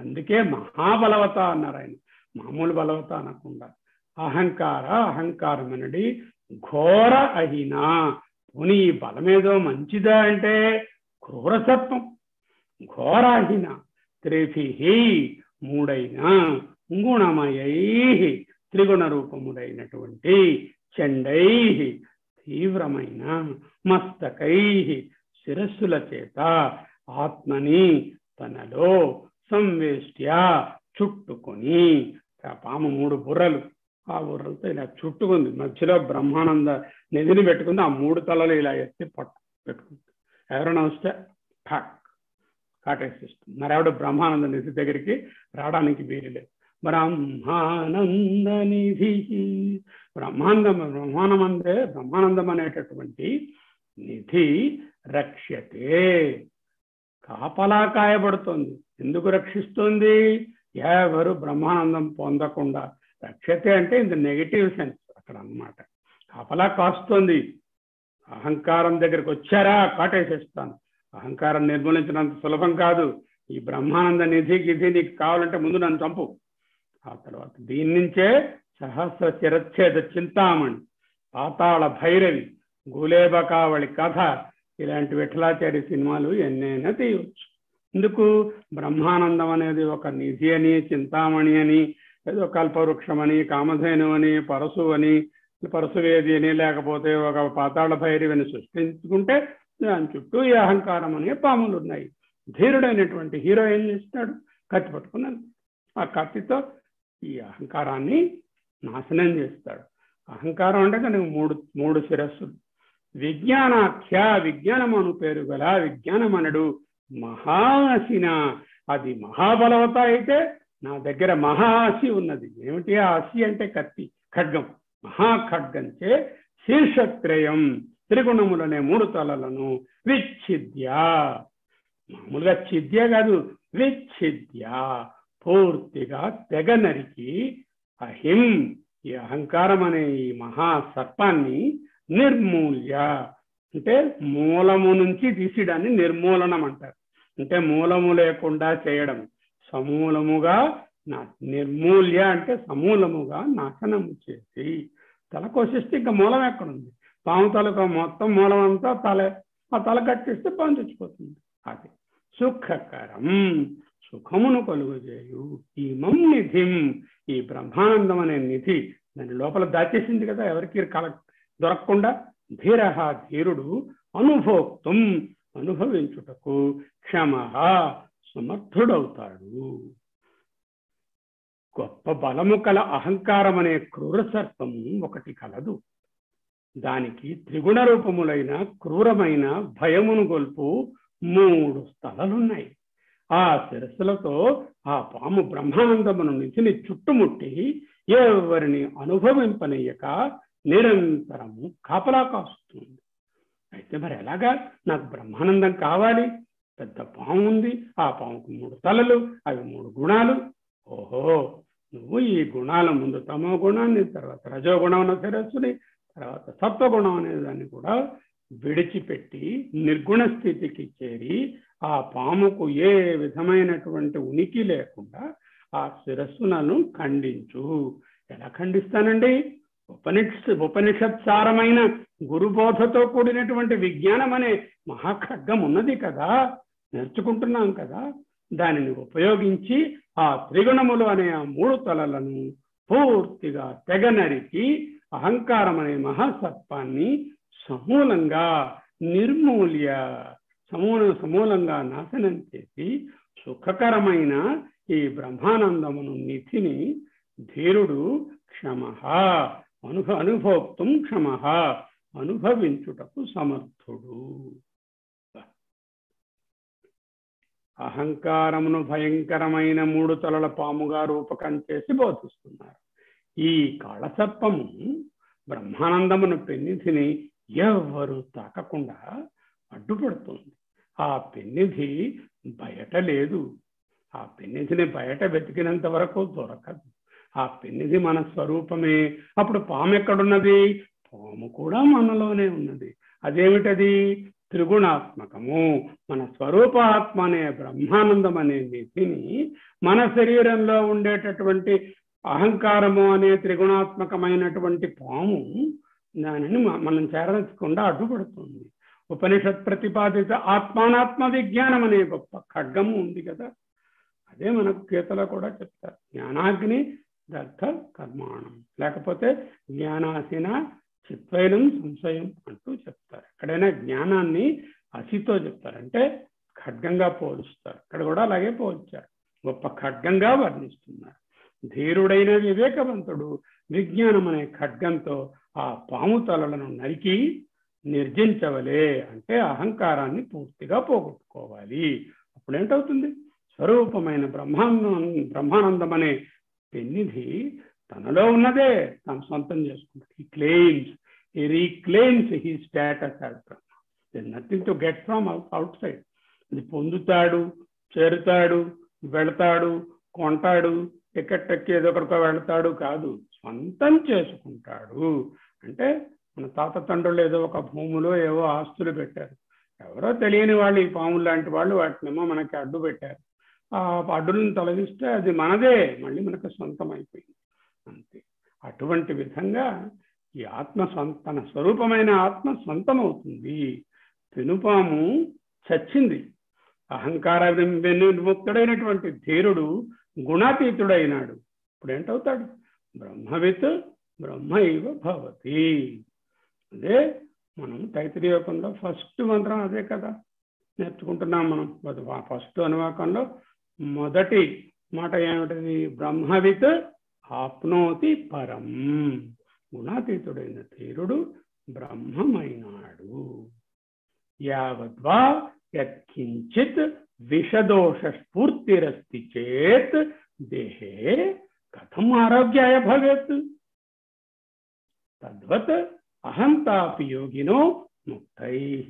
అందుకే మహాబలవత అన్నారు ఆయన. మామూలు బలవత అనకుండా. అహంకార అహంకారమనడి ఘోర అహినా. పోనీ ఈ బలమేదో మంచిదా అంటే క్రూరసత్వం. ఘోరాహిన త్రిభి మూడైన. గుణమయై త్రిగుణ రూపముడైనటువంటి చండై తీవ్రమైన మస్తకై శిరస్సుల చేత ఆత్మని తనలో సంవేష్ట్యా చుట్టుకొని. పాము మూడు బుర్రలు. ఆ బుర్రలతో ఇలా చుట్టుకుంది. మధ్యలో బ్రహ్మానంద నిధిని పెట్టుకుంది. ఆ మూడు తలలు ఇలా ఎత్తి పట్టు పెట్టుకుంది. ఎవరైనా వస్తే ఠాక్ కాటేసిస్తుంది. మరెవడు బ్రహ్మానంద నిధి దగ్గరికి రావడానికి వీలు లేదు. నిధి బ్రహ్మాండం బ్రహ్మానందే బ్రహ్మానందం అనేటటువంటి నిధి రక్ష్యతే. కాపలా కాయబడుతుంది. ఎందుకు రక్షిస్తుంది? ఎవరు బ్రహ్మానందం పొందకుండా. రక్షతే అంటే ఇంత నెగిటివ్ సెన్స్ అక్కడ అన్నమాట కాపలా కాస్తుంది. అహంకారం దగ్గరికి వచ్చారా? కాటేసేస్తాను. అహంకారం నిర్మూలించినంత సులభం కాదు. ఈ బ్రహ్మానంద నిధి గిధి నీకు కావాలంటే ముందు నన్ను చంపు. ఆ తర్వాత దీని నుంచే సహస్ర చిరచ్ఛేద చింతామణి పాతాళ భైరవి గులేబకావళి కథ ఇలాంటి విఠలాచారి సినిమాలు ఎన్నైనా తీయవచ్చు ఎందుకు బ్రహ్మానందం అనేది ఒక నిధి అని చింతామణి అని ఏదో కల్పవృక్షం అని కామధేను అని పరశు అని పరశువేది అని లేకపోతే ఒక పాతాళ భైరవిని సృష్టించుకుంటే దాని చుట్టూ ఈ అహంకారం అనే పాములు ఉన్నాయి. ధీరుడైనటువంటి హీరో ఏం చేస్తాడు కత్తి పట్టుకున్నాను ఆ కత్తితో ఈ అహంకారాన్ని నాశనం చేస్తాడు. అహంకారం అంటే కనుక మూడు మూడు శిరస్సులు. విజ్ఞానాఖ్య విజ్ఞానం అను పేరు గల విజ్ఞానమనడు మహాసిన అది మహాబలవత అయితే నా దగ్గర మహాసి ఉన్నది. ఏమిటి ఆ అసి అంటే కత్తి ఖడ్గం. మహాఖడ్గంచే శీర్షత్రయం. త్రిగుణములనే మూడు తలలను విచ్ఛిద్య. మామూలుగా చిద్య కాదు విచ్ఛిద్య. పూర్తిగా తెగ నరికి అహిం ఈ అహంకారం అనే ఈ మహా సర్పాన్ని నిర్మూల్య. అంటే మూలము నుంచి తీసిడాన్ని నిర్మూలనం అంటారు అంటే మూలము లేకుండా చేయడం. సమూలముగా నా నిర్మూల్య అంటే సమూలముగా నాశనము చేసి. తల కోసిస్తే ఇంకా మూలం ఎక్కడుంది? పాము తలక మొత్తం మూలం అంతా తలే ఆ తల కట్టిస్తే పాము చచ్చిపోతుంది. అది సుఖకరం. సుఖమును కలుగజేయు. ఈ మం నిధిం ఈ బ్రహ్మానందం అనే నిధి దాని లోపల దాచేసింది కదా ఎవరికి కల దొరకకుండా ధీర ధీరుడు అనుభోక్తం అనుభవించుటకు క్షమ సమర్థుడవుతాడు. గొప్ప బలము కల అహంకారం అనే క్రూర సర్పము ఒకటి కలదు. దానికి త్రిగుణ రూపములైన క్రూరమైన భయమును గొల్పు మూడు స్థలలున్నాయి. ఆ శిరస్సులతో ఆ పాము బ్రహ్మానందమును నిధిని చుట్టుముట్టి ఎవరిని అనుభవింపనీయక నిరంతరము కాపలా కాస్తుంది. అయితే మరి ఎలాగా? నాకు బ్రహ్మానందం కావాలి. పెద్ద పాము ఉంది. ఆ పాముకు మూడు తలలు అవి మూడు గుణాలు. ఓహో నువ్వు ఈ గుణాల ముందు తమో గుణాన్ని తర్వాత రజోగుణం అనే శిరస్సుని తర్వాత సత్వగుణం అనే దాన్ని కూడా విడిచిపెట్టి నిర్గుణ స్థితికి చేరి ఆ పాముకు ఏ విధమైనటువంటి ఉనికి లేకుండా ఆ శిరస్సులను ఖండించు. ఎలా ఖండిస్తానండి? ఉపనిష్ ఉపనిషత్సారమైన గురుబోధతో కూడినటువంటి విజ్ఞానం అనే మహాఖడ్గం ఉన్నది కదా? నేర్చుకుంటున్నాం కదా? దానిని ఉపయోగించి ఆ త్రిగుణములు అనే ఆ మూడు తలలను పూర్తిగా తెగ నరికి అహంకారం అనే మహాసర్పాన్ని సమూలంగా నిర్మూల్య సమూల సమూలంగా నాశనం చేసి సుఖకరమైన ఈ బ్రహ్మానందమును నిధిని ధీరుడు క్షమ అనుభ అనుభోక్తం క్షమ అనుభవించుటకు సమర్థుడు. అహంకారమును భయంకరమైన మూడు తలల పాముగా రూపకం చేసి బోధిస్తున్నారు. ఈ కాళసర్పము బ్రహ్మానందమును పెన్నిధిని ఎవ్వరూ తాకకుండా అడ్డుపడుతుంది. ఆ పెన్నిధి బయట లేదు. ఆ పెన్నిధిని బయట వెతికినంత వరకు దొరకదు. ఆ పెన్నిధి మన స్వరూపమే. అప్పుడు పాము ఎక్కడున్నది? పాము కూడా మనలోనే ఉన్నది. అదేమిటది? త్రిగుణాత్మకము. మన స్వరూపాత్మ అనే బ్రహ్మానందం అనే నిధిని మన శరీరంలో ఉండేటటువంటి అహంకారము అనే త్రిగుణాత్మకమైనటువంటి పాము దానిని మనం చేరకుండా అడ్డుపడుతుంది. ఉపనిషత్ ప్రతిపాదిత ఆత్మానాత్మ విజ్ఞానం అనే గొప్ప ఖడ్గము ఉంది కదా. అదే మనకు గీతలో కూడా చెప్తారు. జ్ఞానాగ్ని దర్థ కర్మాణం. లేకపోతే జ్ఞానాసిన చిత్వైనం సంశయం అంటూ చెప్తారు. ఎక్కడైనా జ్ఞానాన్ని అసితో చెప్తారు. అంటే ఖడ్గంగా పోలుస్తారు. ఇక్కడ కూడా అలాగే పోల్చారు. గొప్ప ఖడ్గంగా వర్ణిస్తున్నారు. ధీరుడైన వివేకవంతుడు విజ్ఞానం అనే ఖడ్గంతో ఆ పాము తలలను నరికి నిర్జించవలే అంటే అహంకారాన్ని పూర్తిగా పోగొట్టుకోవాలి. అప్పుడేంటవుతుంది? స్వరూపమైన బ్రహ్మానందం బ్రహ్మానందం అనే పెన్నిధి తనలో ఉన్నదే తన సొంతం చేసుకుంటుంది. ఈ క్లెయిమ్స్ ఈ reclaims he status Brahma nothing to get from outside అది పొందుతాడు చేరుతాడు వెళతాడు కొంటాడు టికెట్ ఎక్కి ఏదో ఒకరికో వెళతాడు కాదు. సొంతం చేసుకుంటాడు. అంటే మన తాత తండ్రులు ఏదో ఒక భూములో ఏవో ఆస్తులు పెట్టారు. ఎవరో తెలియని వాళ్ళు ఈ పాములు లాంటి వాళ్ళు వాటినేమో మనకి అడ్డు పెట్టారు. ఆ అడ్డులను తొలగిస్తే అది మనదే మళ్ళీ మనకు సొంతం అయిపోయింది అంతే. అటువంటి విధంగా ఈ ఆత్మ తన స్వరూపమైన ఆత్మ సొంతం అవుతుంది పెనుపాము చచ్చింది. అహంకార విముక్తుడైనటువంటి ధీరుడు గుణాతీతుడైనాడు. ఇప్పుడు ఏంటవుతాడు బ్రహ్మవిత్ బ్రహ్మ ఇవ భవతి. అదే మనం తైతరీయోగంలో ఫస్ట్ మంత్రం అదే కదా. నేర్చుకుంటున్నాం మనం. ఫస్ట్ అనువాకంలో మొదటి మాట ఏమిటది? బ్రహ్మవిత్ ఆప్నోతి పరం. గుణాతీతుడైన తీరుడు బ్రహ్మమైనాడు. యావద్వా యత్కించిత్ విషదోష స్ఫూర్తిరస్తి చేత్ దేహే కథం ఆరోగ్యాయ భవేత్. తద్వత్ అహంతాపి యోగినో ముక్తై.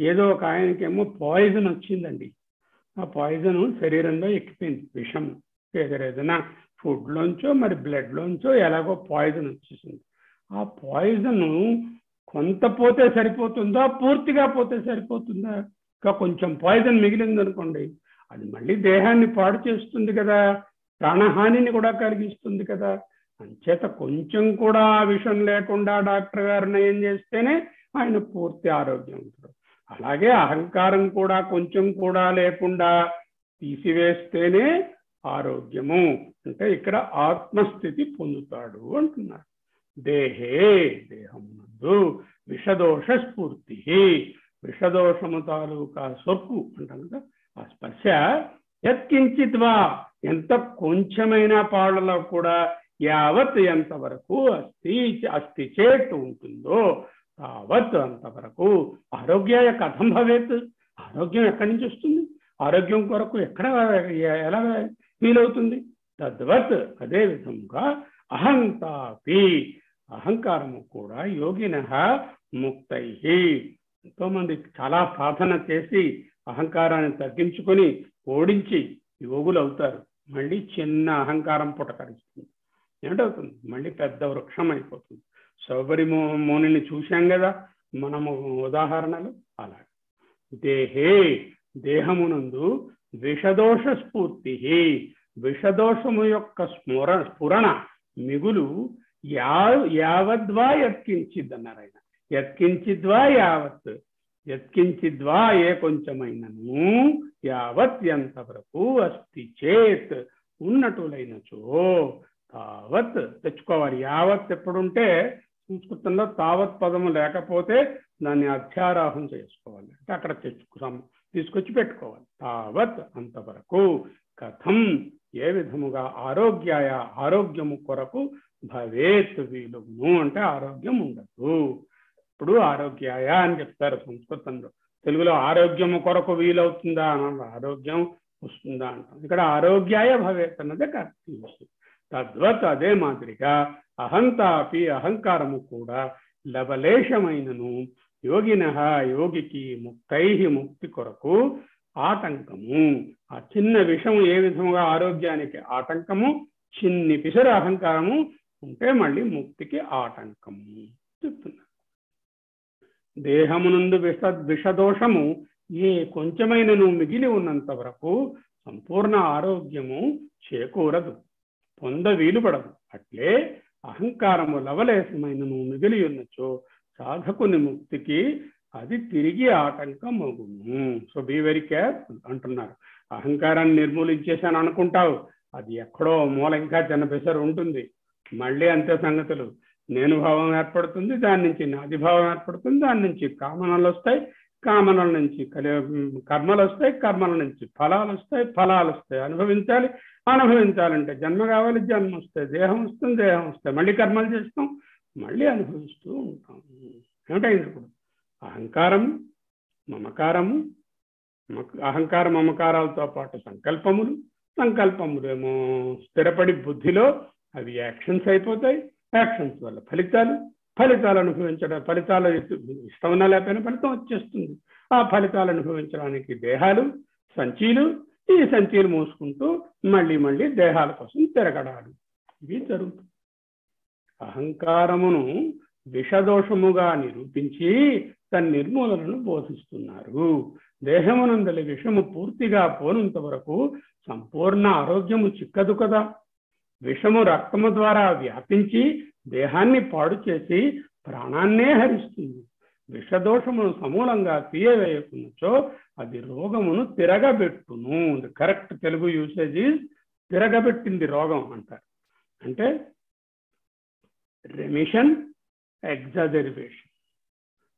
ఏదో ఒక ఆయనకేమో పాయిజన్ వచ్చిందండి. ఆ పాయిజన్ శరీరంలో ఎక్కిపోయింది. విషం ఏదైనా ఫుడ్లోంచో మరి బ్లడ్లోంచో ఎలాగో పాయిజన్ వచ్చేసింది. ఆ పాయిజన్ కొంత పోతే సరిపోతుందా? పూర్తిగా పోతే సరిపోతుందా? ఇంకా కొంచెం పాయిజన్ మిగిలింది అనుకోండి అది మళ్ళీ దేహాన్ని పాడు చేస్తుంది కదా. ప్రాణహానిని కూడా కలిగిస్తుంది కదా. అంచేత కొంచెం కూడా ఆ విషయం లేకుండా డాక్టర్ గారు నయం చేస్తేనే ఆయన పూర్తి ఆరోగ్యం ఉంటాడు అలాగే అహంకారం కూడా కొంచెం కూడా లేకుండా తీసివేస్తేనే ఆరోగ్యము. అంటే ఇక్కడ ఆత్మస్థితి పొందుతాడు అంటున్నారు. దేహే దేహమునందు విషదోష స్ఫూర్తి. విషదోషము తాలూకా సొప్పు అంటాం కదా ఆ స్పర్శ యత్కించిత్వా ఎంత కొంచెమైన పాడలో కూడా యావత్ ఎంతవరకు అస్థి అస్థి చేట్ ఉంటుందో తావత్ అంతవరకు ఆరోగ్యాయ కథం భవేత్. ఆరోగ్యం ఎక్కడి నుంచి వస్తుంది? ఆరోగ్యం కొరకు ఎక్కడ ఎలా వీలవుతుంది? తద్వత్ అదే విధంగా అహంతాపి. అహంకారము కూడా యోగిన ముక్తై. ఎంతో మంది చాలా సాధన చేసి అహంకారాన్ని తగ్గించుకొని ఓడించి యోగులు అవుతారు మళ్ళీ చిన్న అహంకారం పుటకరిస్తుంది. ఏమిటవుతుంది? మళ్ళీ పెద్ద వృక్షం అయిపోతుంది. సౌబరి మోనిని చూశాం కదా మనము ఉదాహరణలు అలా దేహే దేహమునందు విషదోష స్ఫూర్తి విషదోషము యొక్క స్మర స్ఫురణ మిగులు యా యావద్వా యత్కించిద్ అన్నారు ఆయన యావత్. ఎత్కించిద్వా ఏ కొంచెమైనను యావత్ ఎంతవరకు అస్తి చేత్. ఉన్నటులైనచో తావత్ తెచ్చుకోవాలి. యావత్ ఎప్పుడుంటే సంస్కృతంలో తావత్ పదము లేకపోతే దాన్ని అధ్యారాహం చేసుకోవాలి. అంటే అక్కడ తెచ్చుకున్నాం తీసుకొచ్చి పెట్టుకోవాలి. తావత్ అంతవరకు కథం ఏ విధముగా ఆరోగ్యాయ ఆరోగ్యము కొరకు భవేత్ వీలును అంటే ఆరోగ్యం ఉండదు. ఇప్పుడు ఆరోగ్యాయ అని చెప్తారు సంస్కృతంలో. తెలుగులో ఆరోగ్యము కొరకు వీలవుతుందా? అన ఆరోగ్యం వస్తుందా అంటాం. ఇక్కడ ఆరోగ్యాయ భవేత్ అన్నదే కరెక్ట్ తద్వత్ అదే మాదిరిగా అహంతాపి అహంకారము కూడా లవలేశమైనను. యోగిన యోగికి ముక్తై ముక్తి కొరకు ఆటంకము. ఆ చిన్న విషం ఏ విధముగా ఆరోగ్యానికి ఆటంకము చిన్ని పిసర అహంకారము ఉంటే మళ్ళీ ముక్తికి ఆటంకము చెప్తున్నారు. దేహమునందు విష విషదోషము ఏ కొంచెమైనను మిగిలి ఉన్నంత వరకు సంపూర్ణ ఆరోగ్యము చేకూరదు. పొంద వీలుపడదు అట్లే అహంకారము లవలేశమైనను మిగిలి ఉన్నచో సాధకుని ముక్తికి అది తిరిగి ఆటంకం అవును సో బీ వెరీ కేర్ఫుల్ అంటున్నారు. అహంకారాన్ని నిర్మూలించేశాను అనుకుంటావు. అది ఎక్కడో మూల ఇంకా చిన్న పెసరు ఉంటుంది. మళ్ళీ అంతే సంగతులు. నేను భావం ఏర్పడుతుంది దాని నుంచి నాది భావం ఏర్పడుతుంది దాని నుంచి కామనలు వస్తాయి. కామనల నుంచి కర్మలు వస్తాయి కర్మల నుంచి ఫలాలు వస్తాయి ఫలాలు వస్తాయి అనుభవించాలి అనుభవించాలంటే జన్మ కావాలి జన్మ వస్తాయి. దేహం వస్తుంది దేహం వస్తాయి. మళ్ళీ కర్మలు చేస్తాం మళ్ళీ అనుభవిస్తూ ఉంటాం. ఏమిటైంది ఇప్పుడు? అహంకారం మమకారము అహంకార మమకారాలతో పాటు సంకల్పములు. సంకల్పములేమో స్థిరపడి బుద్ధిలో అవి యాక్షన్స్ అయిపోతాయి. యాక్షన్స్ వల్ల ఫలితాలు ఫలితాలు అనుభవించడం ఫలితాలు ఇష్టం ఉన్నా లేకపోయినా ఫలితం వచ్చేస్తుంది. ఆ ఫలితాలు అనుభవించడానికి దేహాలు సంచీలు ఈ సంచీలు మూసుకుంటూ మళ్ళీ మళ్ళీ దేహాల కోసం తిరగడాలు. ఇవి జరుగుతుంది అహంకారమును విషదోషముగా నిరూపించి తన నిర్మూలనను బోధిస్తున్నారు. దేహమునందలి విషము పూర్తిగా పోనంత వరకు సంపూర్ణ ఆరోగ్యము చిక్కదు కదా. విషము రక్తము ద్వారా వ్యాపించి దేహాన్ని పాడు చేసి ప్రాణాన్నే హరిస్తుంది. విషదోషమును సమూలంగా తీయవేయకున్నచో అది రోగమును తిరగబెట్టును. కరెక్ట్ తెలుగు యూసేజ్ తిరగబెట్టింది రోగం అంటారు. అంటే రెమిషన్ ఎగ్జాజరివేషన్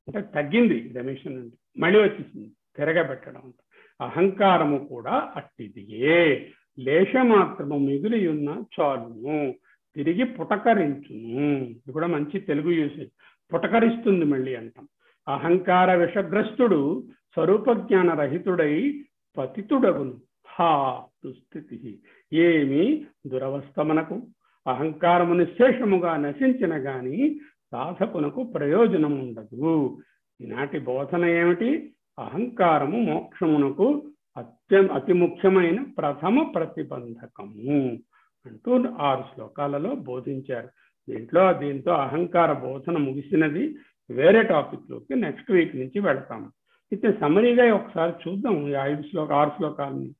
అంటే తగ్గింది రెమిషన్ అంటే. మళ్ళీ వచ్చేసింది తిరగబెట్టడం అహంకారము కూడా అట్టిదియే. లేశమాత్రము మిగిలి ఉన్న చాలును. తిరిగి పుటకరించును ఇది కూడా మంచి తెలుగు యూసేజ్ పుటకరిస్తుంది మళ్ళీ అంటాం. అహంకార విషగ్రస్తుడు స్వరూప జ్ఞాన రహితుడై పతితుడగును. హా దుస్థితి. ఏమి దురవస్థ మనకు అహంకారము నిశేషముగా నశించిన గాని సాధకునకు ప్రయోజనం ఉండదు. ఈనాటి బోధన ఏమిటి? అహంకారము మోక్షమునకు అత్య అతి ముఖ్యమైన ప్రథమ ప్రతిబంధకము. అంటూ ఆరు శ్లోకాలలో బోధించారు. దీంట్లో దీంతో అహంకార బోధన ముగిసినది. వేరే టాపిక్లోకి నెక్స్ట్ వీక్ నుంచి వెళ్తాము అయితే సమరీగా ఒకసారి చూద్దాం ఈ ఐదు శ్లోక ఆరు శ్లోకాలని.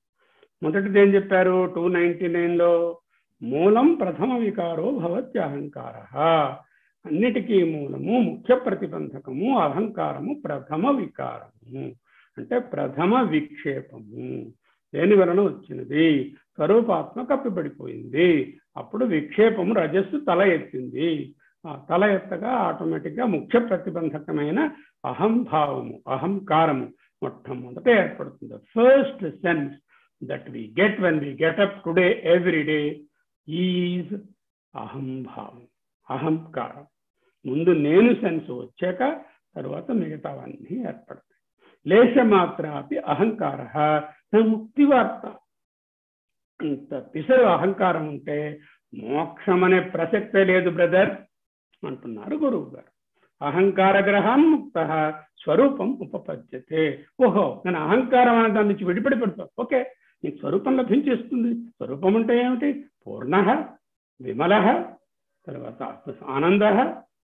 మొదటిది ఏం చెప్పారు? టూ నైన్టీ నైన్లో మూలం ప్రథమ వికారో భవత్య అహంకార. అన్నిటికీ మూలము ముఖ్య ప్రతిబంధకము అహంకారము ప్రథమ వికారము. అంటే ప్రథమ విక్షేపము. దేని వలన వచ్చినది? స్వరూపాత్మ కప్పిపడిపోయింది అప్పుడు విక్షేపము రజస్సు తల ఎత్తింది. తల ఎత్తగా ఆటోమేటిక్గా ముఖ్య ప్రతిబంధకమైన అహంభావము అహంకారము మొట్టమొదట ఏర్పడుతుంది. First sense that we get when we get up today every day is ahambhavam ahankaram. ముందు నేను సెన్స్ వచ్చాక తర్వాత మిగతావన్నీ ఏర్పడతాయి. లేశమాత్రాపి అహంకార ముక్తి వార్త అంత పిసరు అహంకారం ఉంటే మోక్షం అనే ప్రసక్తే లేదు బ్రదర్ అంటున్నారు గురువు గారు. అహంకార గ్రహం ముక్త స్వరూపం ఉపపద్యతే. ఓహో నేను అహంకారం అనే దాని నుంచి విడిపడి పెడతావు ఓకే నీకు స్వరూపం లభించేస్తుంది. స్వరూపం అంటే ఏమిటి? పూర్ణ విమల తర్వాత ఆనంద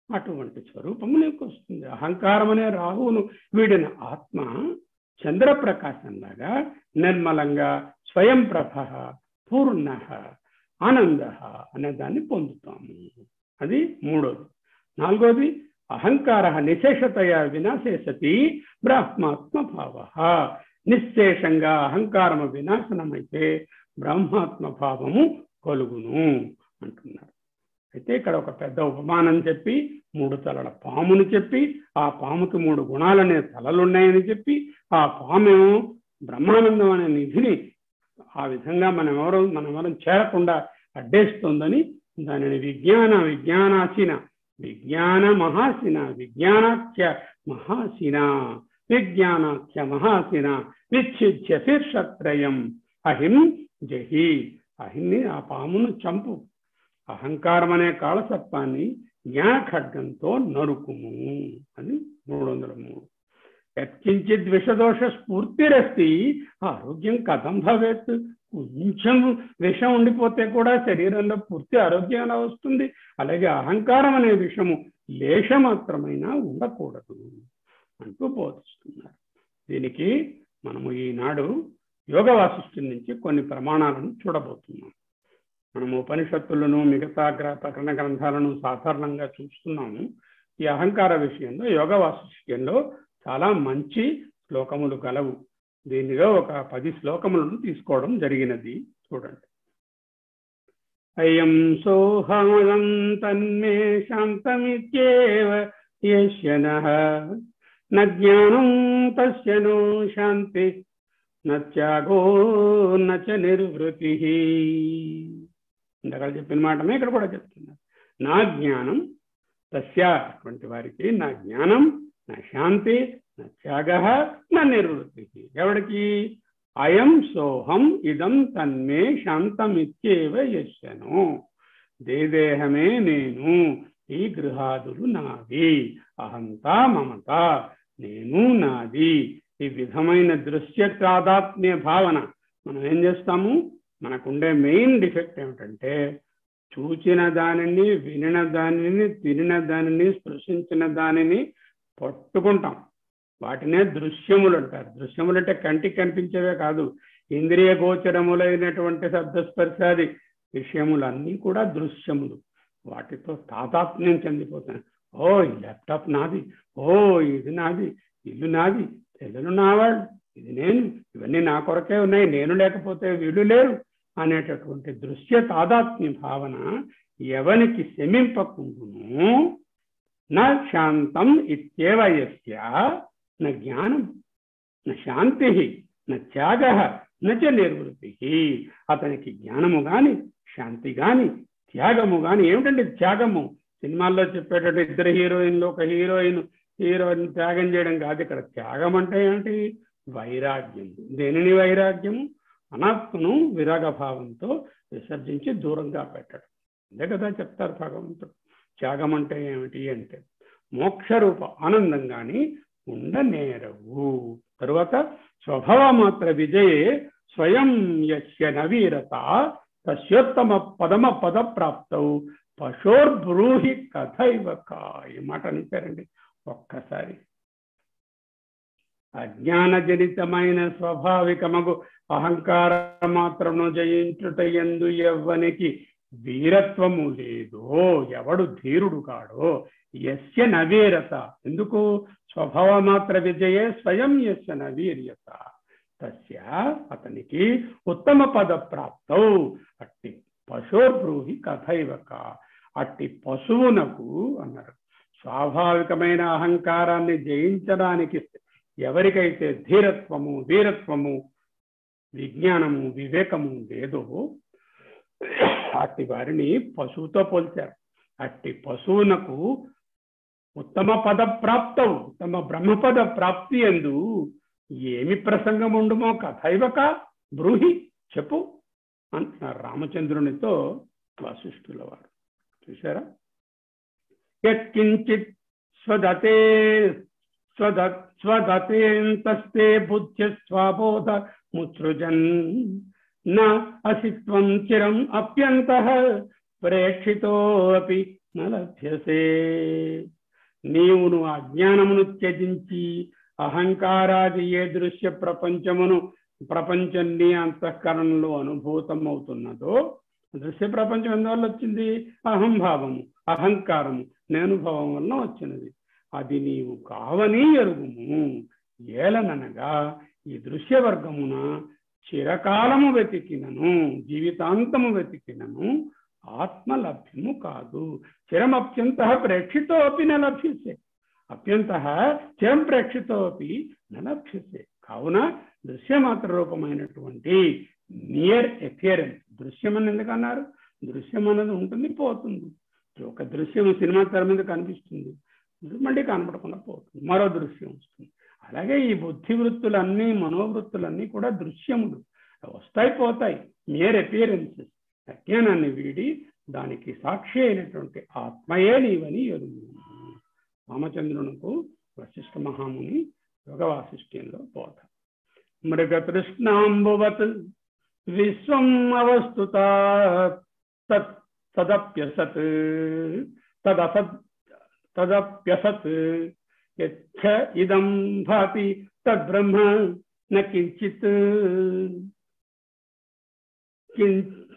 అటువంటి స్వరూపము నీకు వస్తుంది. అహంకారం అనే రాహువును వీడిన ఆత్మ చంద్రప్రకాశంలాగా నిర్మలంగా స్వయం ప్రభ పూర్ణ ఆనంద అనే దాన్ని పొందుతాము. అది మూడోది. నాలుగోది అహంకార నిశేషతయ వినాశే సతి బ్రహ్మాత్మ భావ నిశ్శేషంగా అహంకారము వినాశనమైతే బ్రహ్మాత్మ భావము కలుగును అంటున్నారు. అయితే ఇక్కడ ఒక పెద్ద ఉపమానం చెప్పి మూడు తలల పామును చెప్పి ఆ పాముకి మూడు గుణాలనే తలలు ఉన్నాయని చెప్పి ఆ పామేమో బ్రహ్మానందం అనే నిధిని ఆ విధంగా మనం ఎవరు మనం ఎవరం చేరకుండా అడ్డేస్తుందని దానిని విజ్ఞాన విజ్ఞానాసిన విజ్ఞాన మహాసిన విజ్ఞానాఖ్య మహాసిన విజ్ఞానాఖ్య మహాసిన విచ్ఛిద్య శీర్షత్రయం. అహిం జహి అహిన్ని ఆ పామును చంపు. అహంకారం అనే కాళసత్వాన్ని జ్ఞాన ఖడ్గంతో నరుకుము అని మూడు వందల మూడు. యత్కించిత్ విషదోష స్ఫూర్తిరస్తి ఆరోగ్యం కథం భవేత్ కొంచెం విషం ఉండిపోతే కూడా శరీరంలో పూర్తి ఆరోగ్యం ఎలా వస్తుంది. అలాగే అహంకారం అనే విషము లేశమాత్రమైనా ఉండకూడదు అంటూ బోధిస్తున్నారు. దీనికి మనము ఈనాడు యోగ వాసిష్ఠి నుంచి కొన్ని ప్రమాణాలను చూడబోతున్నాం. మనము ఉపనిషత్తులను మిగతా గ్ర ప్రకరణ గ్రంథాలను సాధారణంగా చూస్తున్నాము. ఈ అహంకార విషయంలో యోగ వాసిష్యంలో చాలా మంచి శ్లోకములు గలవు. దీనిలో ఒక పది శ్లోకములను తీసుకోవడం జరిగినది. చూడండి. అయం సోహమదం తన్మే శాంతమిత్యేవ యశ్యన. జ్ఞానం తస్య నో శాంతి. నత్యాగో నచ నిర్వృతి. ఇంతకాల చెప్పిన మాటనే ఇక్కడ కూడా చెప్తున్నారు. నా జ్ఞానం తస్య. అటువంటి వారికి నా జ్ఞానం నా శాంతి నా త్యాగ నా నిర్వృత్తి ఎవడికి? అయం సోహం ఇదం తన్మే శాంతమిత్యేవ యశను దేదేహమే నేను ఈ గృహాదులు నావి. అహంత మమత నేను నాది ఈ విధమైన దృశ్య తాదాత్మ్య భావన మనం ఏం చేస్తాము? మనకుండే మెయిన్ డిఫెక్ట్ ఏమిటంటే చూచిన దానిని వినిన దానిని తినిన దానిని స్పృశించిన దానిని పట్టుకుంటాం. వాటినే దృశ్యములు అంటారు. దృశ్యములు అంటే కంటికి కనిపించేవే కాదు. ఇంద్రియ గోచరములైనటువంటి శబ్దస్పర్శాది విషయములన్నీ కూడా దృశ్యములు. వాటితో తాతాత్మ్యం చెందిపోతాను ఓ ఈ ల్యాప్టాప్ నాది. ఓ ఇది నాది. ఇల్లు నాది. పిల్లలు నావాళ్ళు. ఇది నేను. ఇవన్నీ నా కొరకే ఉన్నాయి. నేను లేకపోతే వీళ్ళు లేరు. అనేటటువంటి దృశ్య తాదాత్మ్య భావన ఎవనికి శమింపకుండును నా శాంతం ఇత్యేవ న జ్ఞానం న శాంతి నా త్యాగ నచ నిర్వృతి అతనికి జ్ఞానము గాని శాంతి గాని త్యాగము గాని ఏమిటంటే త్యాగము? సినిమాల్లో చెప్పేటట్టు ఇద్దరు హీరోయిన్లు ఒక హీరోయిన్ హీరోయిన్ త్యాగం చేయడం కాదు. ఇక్కడ త్యాగం అంటే ఏంటి? వైరాగ్యం. దేనిని వైరాగ్యము అనాత్మను విరాగ భావంతో విసర్జించి దూరంగా పెట్టడం. అంతే కదా చెప్తారు భగవంతుడు. త్యాగం అంటే ఏమిటి అంటే మోక్షరూప ఆనందం కానీ ఉండనేరవు. తరువాత స్వభావ మాత్ర విజయే స్వయం యస్య నవీరత తస్యోత్తమ పదమ పద ప్రాప్తౌ పశోర్బ్రూహి కథైవ కా ఈ మాట అనిపారండి ఒక్కసారి. అజ్ఞానజనితమైన స్వాభావికమగు అహంకార మాత్రమును జయించుట ఎందు ఎవ్వనికి వీరత్వము లేదో ఎవడు ధీరుడు కాడో యస్య నవీరత. ఎందుకు? స్వభావ మాత్ర విజయే స్వయం యస్య నవీర్యత. తస్య అతనికి ఉత్తమ పద ప్రాప్తౌ అట్టి పశుర్బ్రూహి కథైవక. అట్టి పశువునకు అన్నారు. స్వాభావికమైన అహంకారాన్ని జయించడానికి ఎవరికైతే ధీరత్వము వీరత్వము విజ్ఞానము వివేకము లేదో అట్టి వారిని పశువుతో పోల్చారు. అట్టి పశువునకు ఉత్తమ పద ప్రాప్తం ఉత్తమ బ్రహ్మపద ప్రాప్తి ఎందు ఏమి ప్రసంగం ఉండుమో కథైవక బ్రూహి చెప్పు అంటున్నారు రామచంద్రునితో వశిష్ఠుల వారు చూసారా యత్కించిత్ స్వదతే స్వద స్వదతేంతస్తే బుద్ధి స్వబోధ ముత్సృజన్ న అసిత్వం చిరం అప్యంత ప్రేక్షితోపి నలభ్యసే నీవును అజ్ఞానమును త్యజించి అహంకారాది ఏ దృశ్య ప్రపంచమును ప్రపంచం నీ అంతఃకరణలో అనుభూతం అవుతున్నదో దృశ్య ప్రపంచం ఎందువల్ల వచ్చింది? అహంభావము అహంకారము నేను భావం వలన వచ్చినది. అది నీవు కావని ఎరుగుము. ఏలననగా ఈ దృశ్య వర్గమున చిరకాలము వెతికినను జీవితాంతము వెతికినను ఆత్మ లభ్యము కాదు. చిరం అత్యంత ప్రేక్షితో అపి న లభ్యసే. అత్యంత చిరం ప్రేక్షితో అపి న లభ్యసే. కావున దృశ్యమాత్ర రూపమైనటువంటి నియర్ ఎఫియరెన్స్ దృశ్యం అని ఎందుకన్నారు దృశ్యం అనేది ఉంటుంది పోతుంది. ఒక దృశ్యం సినిమా తెర మీద కనిపిస్తుంది. మళ్ళీ కనపడకుండా పోతుంది. మరో దృశ్యం వస్తుంది. అలాగే ఈ బుద్ధి వృత్తులన్నీ మనోవృత్తులన్నీ కూడా దృశ్యములు. వస్తాయి పోతాయి. మేర్ అపియరెన్సెస్ అజ్ఞానాన్ని వీడి దానికి సాక్షి అయినటువంటి ఆత్మయే నీవని ఎరుగు. రామచంద్రునకు వశిష్ఠ మహాముని యోగ వాసిష్ఠ్యంలో బోధ. మృగతృష్ణాంబువత్ విశ్వం అవస్తుత తదప్యసత్ తదసత్ తదప్యసత్ యచ్చ ఇదం భాతి తద్బ్రహ్మ న కించిత్.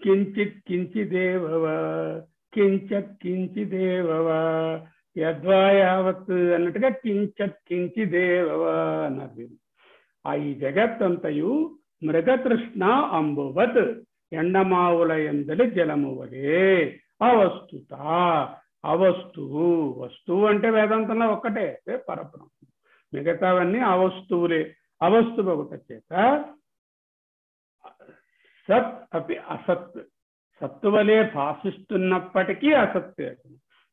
కించిత్ కించిదేవ కించత్ కించిదేవ యద్వా యావత్ అన్నట్టుగా కించత్ కించిదేవ అన్నారు. ఆ ఈ జగత్తంతయు మృగతృష్ణ అంబువత్ ఎండమావుల ఎందలి జలము వలే వస్తుత అవస్తువు వస్తువు అంటే వేదాంతంలో ఒక్కటే పరబ్రహ్మం. మిగతావన్నీ అవస్తువులే. అవస్తువు ఒకట చేత సత్ అపి అసత్. సత్తు వలె భాషిస్తున్నప్పటికీ అసత్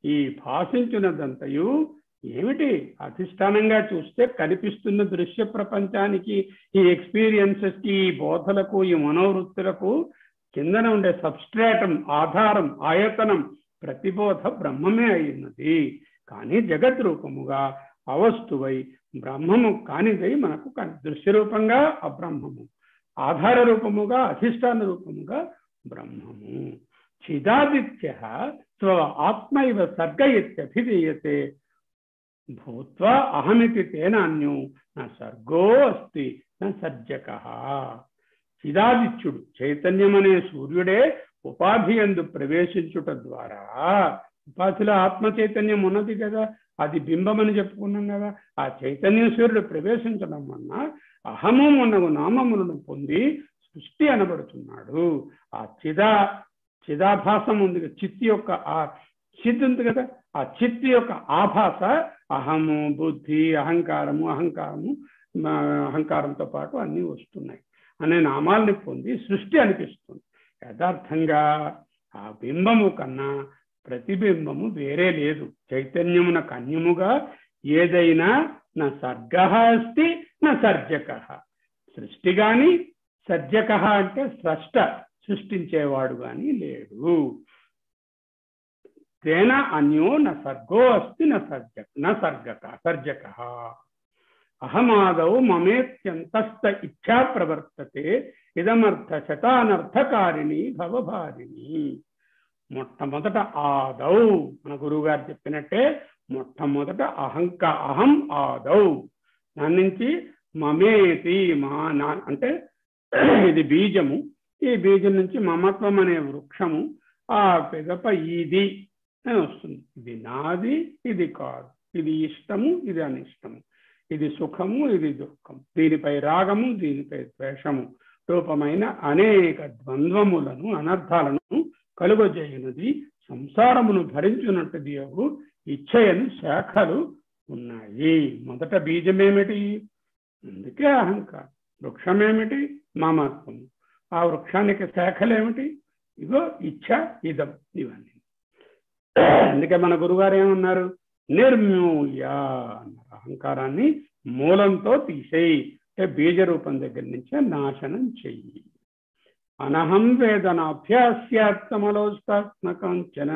ఈ భాషించినదంతయు ఏమిటి? అధిష్టానంగా చూస్తే కనిపిస్తున్న దృశ్య ప్రపంచానికి ఈ ఎక్స్పీరియన్సెస్కి ఈ బోధలకు ఈ మనోవృత్తులకు కిందన ఉండే సబ్స్ట్రాటం ఆధారం ఆయతనం ప్రతిబోధ బ్రహ్మమే అయినది. కానీ జగత్ రూపముగా అవస్తువై బ్రహ్మము కానిదై మనకు దృశ్య రూపంగా అబ్రహ్మము. ఆధార రూపముగా అధిష్టాన రూపముగా బ్రహ్మము. చిదాదిత్య స్వ ఆత్మైవ సర్గ ఇత్యభిధీయతే. భూత్వా అహమితి తేనాన్యు నా సర్గో అస్తి నా సర్జక. చిదాదిత్యుడు చైతన్యమనే సూర్యుడే ఉపాధి ఎందు ప్రవేశించుట ద్వారా ఉపాధిలో ఆత్మ చైతన్యం ఉన్నది కదా అది బింబమని చెప్పుకున్నాం కదా ఆ చైతన్య సూర్యుడు ప్రవేశించడం వలన అహము ఉన్నగు నామములను పొంది సృష్టి అనబడుతున్నాడు. ఆ చిదా చిదాభాసం ఉంది చిత్తి యొక్క ఆ చిత్ ఉంది కదా ఆ చిత్తి యొక్క ఆభాస అహము బుద్ధి అహంకారము అహంకారము అహంకారంతో పాటు అన్నీ వస్తున్నాయి. అనే నామాల్ని పొంది సృష్టి అనిపిస్తుంది. యథార్థంగా ఆ బింబము కన్నా ప్రతిబింబము వేరే లేదు. చైతన్యమునకు అన్యముగా ఏదైనా నా సర్గ అస్తి నా సర్జక. సృష్టి గాని సర్జక అంటే స్రష్ట సృష్టించేవాడు గాని లేడు. తేన అన్యో న సర్గో అస్తి న సర్జక న సర్గక సర్జక. అహమాదౌ మమేత్యంతస్థ ఇచ్ఛా ప్రవర్తతే ఇదమర్థ శతానర్థకారిణి భవభారిణి. మొట్టమొదట ఆదౌ మన గురువు గారు చెప్పినట్టే మొట్టమొదట అహంక అహం ఆదౌ. దాని నుంచి మమేతి మా నా అంటే ఇది బీజము. ఈ బీజం నుంచి మమత్వం అనే వృక్షము ఆ పెదప ఇది అని వస్తుంది. ఇది నాది ఇది కాదు. ఇది ఇష్టము ఇది అనిష్టము. ఇది సుఖము ఇది దుఃఖము దీనిపై రాగము దీనిపై ద్వేషము. రూపమైన అనేక ద్వంద్వములను అనర్థాలను కలుగజేయునది. సంసారమును భరించున్నట్టుది దేవుడు ఇచ్చయని శాఖలు ఉన్నాయి. మొదట బీజమేమిటి? అందుకే అహంకారం. వృక్షమేమిటి? మామత్వము ఆ వృక్షానికి శాఖలేమిటి? ఇగో ఇచ్చ ఇదం ఇవన్నీ. అందుకే మన గురుగారు ఏమన్నారు? నిర్మూల్య అన్నారు. అహంకారాన్ని మూలంతో తీసేయి. అంటే బీజ రూపం దగ్గర నుంచే నాశనం చెయ్యి. అనహం వేదనాభ్యాస్యాత్మలోష్టాత్మకంచన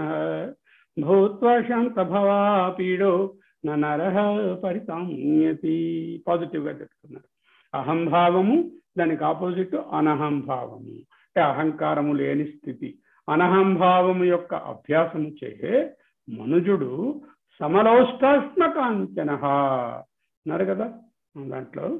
భూత్వా శాంత భవాపీడో నరహ పరితామ్యతి పాజిటివ్గా చెప్తున్నారు. అహంభావము దానికి ఆపోజిట్ అనహంభావము అంటే అహంకారము లేని స్థితి. అనహంభావము యొక్క అభ్యాసము చే మనుజుడు సమలోష్టాత్మకాంచన అన్నారు కదా. దాంట్లో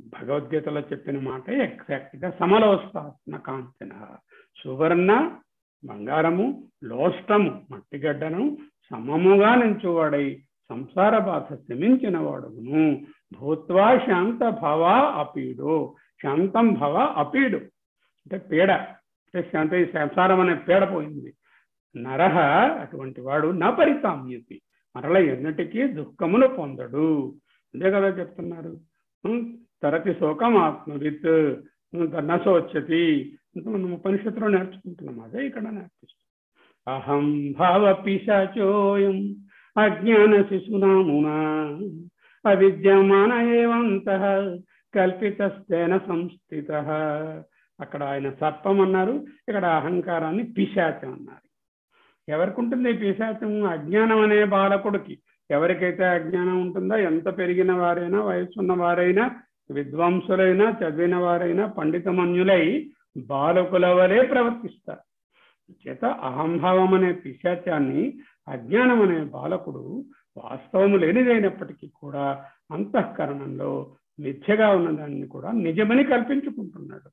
భగవద్గీతలో చెప్పిన మాట ఎగ్జాక్ట్గా సమలోష్టాత్మ కాంచన సువర్ణ బంగారము లోష్టము మట్టిగడ్డను సమముగా నించువాడై సంసార బాధ శమించిన వాడును భూత్వా శాంత భవ అపీడు శాంతం భవ అపీడు. అంటే పీడ. అంటే ఈ సంసారం అనే పేడ పోయింది. నరహ అటువంటి వాడు నా పరితామ్యతి మరల ఎన్నటికీ దుఃఖమును పొందడు. అంతే కదా చెప్తున్నారు. తరతి శోకం ఆత్మవిత్ నశోచ్చతి మనం ఉపనిషత్తులో నేర్చుకుంటున్నాం. అదే ఇక్కడ నేర్పిస్తాం. అహం భావ పిశాచోయం అజ్ఞాన శిశునామునా అవిద్యమాన ఏవంత కల్పితస్తేన సంస్థిత. అక్కడ ఆయన సర్పం అన్నారు. ఇక్కడ అహంకారాన్ని పిశాచం అన్నారు ఎవరికి ఉంటుంది పిశాచం అజ్ఞానం అనే బాలకుడికి? ఎవరికైతే అజ్ఞానం ఉంటుందో ఎంత పెరిగిన వారైనా వయసున్న వారైనా విద్వాంసులైనా చదివిన వారైనా పండితమన్యులై బాలకుల వలె ప్రవర్తిస్తారు. చేత అహంభావం అనే పిశాచాన్ని అజ్ఞానం అనే బాలకుడు వాస్తవము లేనిదైనప్పటికీ కూడా అంతఃకరణంలో మిథ్యగా ఉన్నదాన్ని కూడా నిజమని కల్పించుకుంటున్నాడు.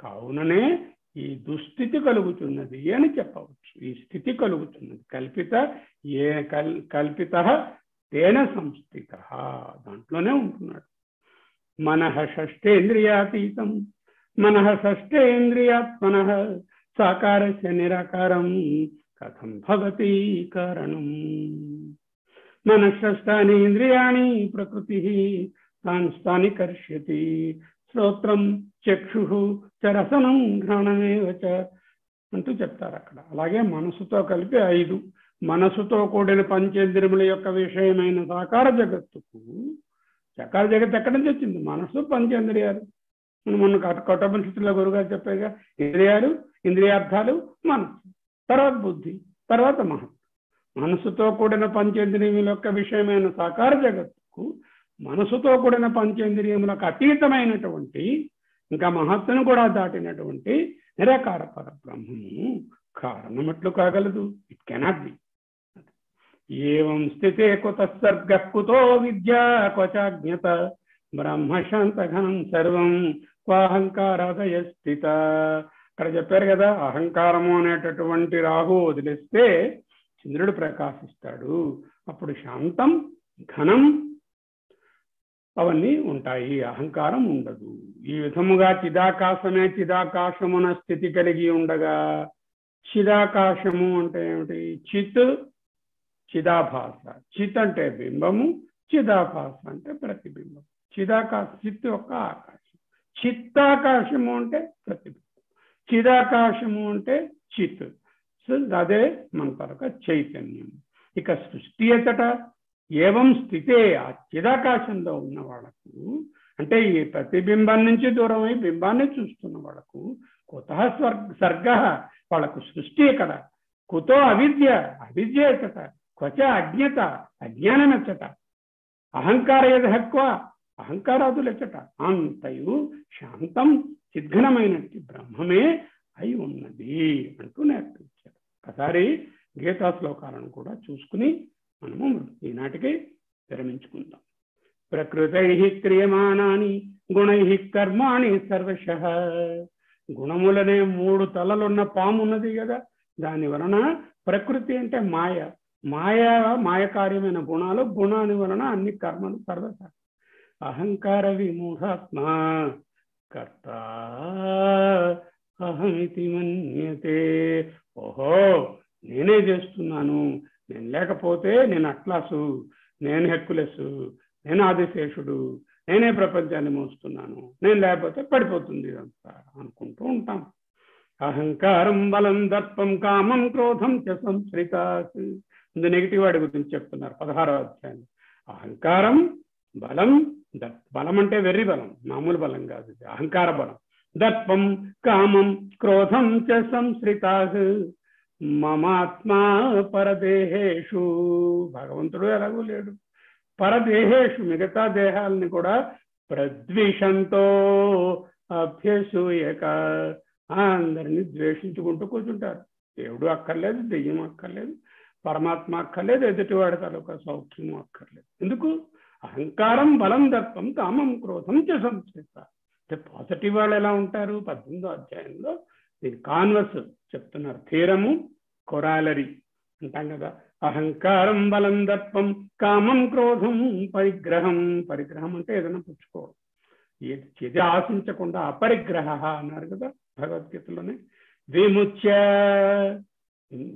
కావుననే ఈ దుస్థితి కలుగుతున్నది అని చెప్పవచ్చు. ఈ స్థితి కలుగుతున్నది. కల్పిత ఏ కల్ కల్పిత తేన సంస్థిత దాంట్లోనే ఉంటున్నాడు. మన షష్ఠేంద్రియాతీతం మన షష్ఠేంద్రియాత్మన సాకారస్య నిరాకారం కథం భవతి కారణం. మన షష్టాని ఇంద్రియాణి ప్రకృతి తాన్ స్థాని కరిష్యతి శ్రోత్రం చక్షు చరసనం ఘ్రాణమేవ అంటూ చెప్తారు అక్కడ. అలాగే మనసుతో కలిపి ఐదు. మనసుతో కూడిన పంచేంద్రియముల యొక్క విషయమైన సాకార జగత్తుకు సాకార జగత్ ఎక్కడి నుంచి వచ్చింది? మనసు పంచేంద్రియాలు. మనం మొన్న కఠోపనిషత్తులో గురుగారు చెప్పారుగా ఇంద్రియాలు ఇంద్రియార్థాలు మనసు. తర్వాత బుద్ధి తర్వాత మహత్. మనసుతో కూడిన పంచేంద్రియముల యొక్క విషయమైన సాకార జగత్తుకు మనసుతో కూడిన పంచేంద్రియములకు అతీతమైనటువంటి ఇంకా మహత్తును కూడా దాటినటువంటి నిరాకార పరబ్రహ్మము కారణమట్లు కాగలదు. ఇట్ కెనాట్ బి ఏం స్థితే కుత సర్గ కుతో విద్యా క్వచాజ్ఞత బ్రహ్మశాంత ఘనం సర్వం క్వాహంకారాదయ స్థిత. అక్కడ చెప్పారు కదా అహంకారము అనేటటువంటి రాహు వదిలేస్తే చంద్రుడు ప్రకాశిస్తాడు. అప్పుడు శాంతం ఘనం అవన్నీ ఉంటాయి. అహంకారం ఉండదు. ఈ విధముగా చిదాకాశమే చిదాకాశమున స్థితి కలిగి ఉండగా చిదాకాశము అంటే ఏమిటి? చిత్ చిదాభాస. చిత్ అంటే బింబము చిదాభాస అంటే ప్రతిబింబం చిదాకాశ చిత్ యొక్క ఆకాశం. చిత్తాకాశము అంటే ప్రతిబింబం. చిదాకాశము అంటే చిత్. సో అదే మన తరక చైతన్యం. ఇక సృష్టి ఎతట ఏవం స్థితే ఆ చిదాకాశంలో ఉన్న వాళ్ళకు అంటే ఈ ప్రతిబింబం నుంచి దూరమై బింబాన్ని చూస్తున్న వాళ్ళకు కుత స్వర్గ సర్గ వాళ్ళకు సృష్టి ఎక్కడ? కుతో అవిద్య అవిద్య ఎచ్చట క్వచ అజ్ఞత అజ్ఞానం ఎచ్చట అహంకార ఎదహక్వ అహంకారాదులు ఎచ్చట అంతయు శాంతం చిద్ఘనమైనట్టు బ్రహ్మమే అయి ఉన్నది అంటూ నేర్పించారు. ఒకసారి గీతా శ్లోకాలను కూడా చూసుకుని మనము ఈనాటికి విరమించుకుందాం. ప్రకృతై క్రియమాణాని గుణై కర్మాణి సర్వశ. గుణములనే మూడు తలలున్న పాము ఉన్నది కదా దాని వలన ప్రకృతి అంటే మాయ. మాయ మాయకార్యమైన గుణాలు గుణాని వలన అన్ని కర్మలు సర్వశ. అహంకార విమూఢాత్మ కర్త అహమితి మన్యతే. ఓహో నేనే చేస్తున్నాను. నేను లేకపోతే నేను అట్లాసు నేను హెక్కులెస్ నేను ఆదిశేషుడు నేనే ప్రపంచాన్ని మోస్తున్నాను నేను లేకపోతే పడిపోతుంది ఇదంతా అనుకుంటూ ఉంటాం. అహంకారం బలం దర్పం కామం క్రోధం చ సంశ్రిత ముందు నెగిటివ్ వాడి గురించి చెప్తున్నారు పదహారవ అధ్యాయం. అహంకారం బలం బలం అంటే వెర్రి బలం మామూలు బలం కాదు ఇది. అహంకార బలం. దర్పం కామం క్రోధం చ సంశ్రితా మమాత్మా పరదేహేషు. భగవంతుడు ఎలాగూ లేడు. పరదేహేషు మిగతా దేహాలని కూడా ప్రద్వేషంతో అభ్యసూయక అందరినీ ద్వేషించుకుంటూ కూర్చుంటారు. దేవుడు అక్కర్లేదు దెయ్యం అక్కర్లేదు పరమాత్మ అక్కర్లేదు ఎదుటివాడి తాలూకా సౌఖ్యం అక్కర్లేదు. ఎందుకు? అహంకారం బలం దత్వం కామం క్రోధం చ సంస్థ అంటే పాజిటివ్ వాళ్ళు ఎలా ఉంటారు? పద్దెనిమిదో అధ్యాయంలో దీని కాన్వర్స్ చెప్తున్నారు. థీరము కొరాలరీ అంటాం కదా. అహంకారం బలం దర్పం కామం క్రోధం పరిగ్రహం. పరిగ్రహం అంటే ఏదైనా పుచ్చుకోవడం. ఏది ఆశించకుండా అపరిగ్రహ అన్నారు కదా భగవద్గీతలోనే. విముచ్య.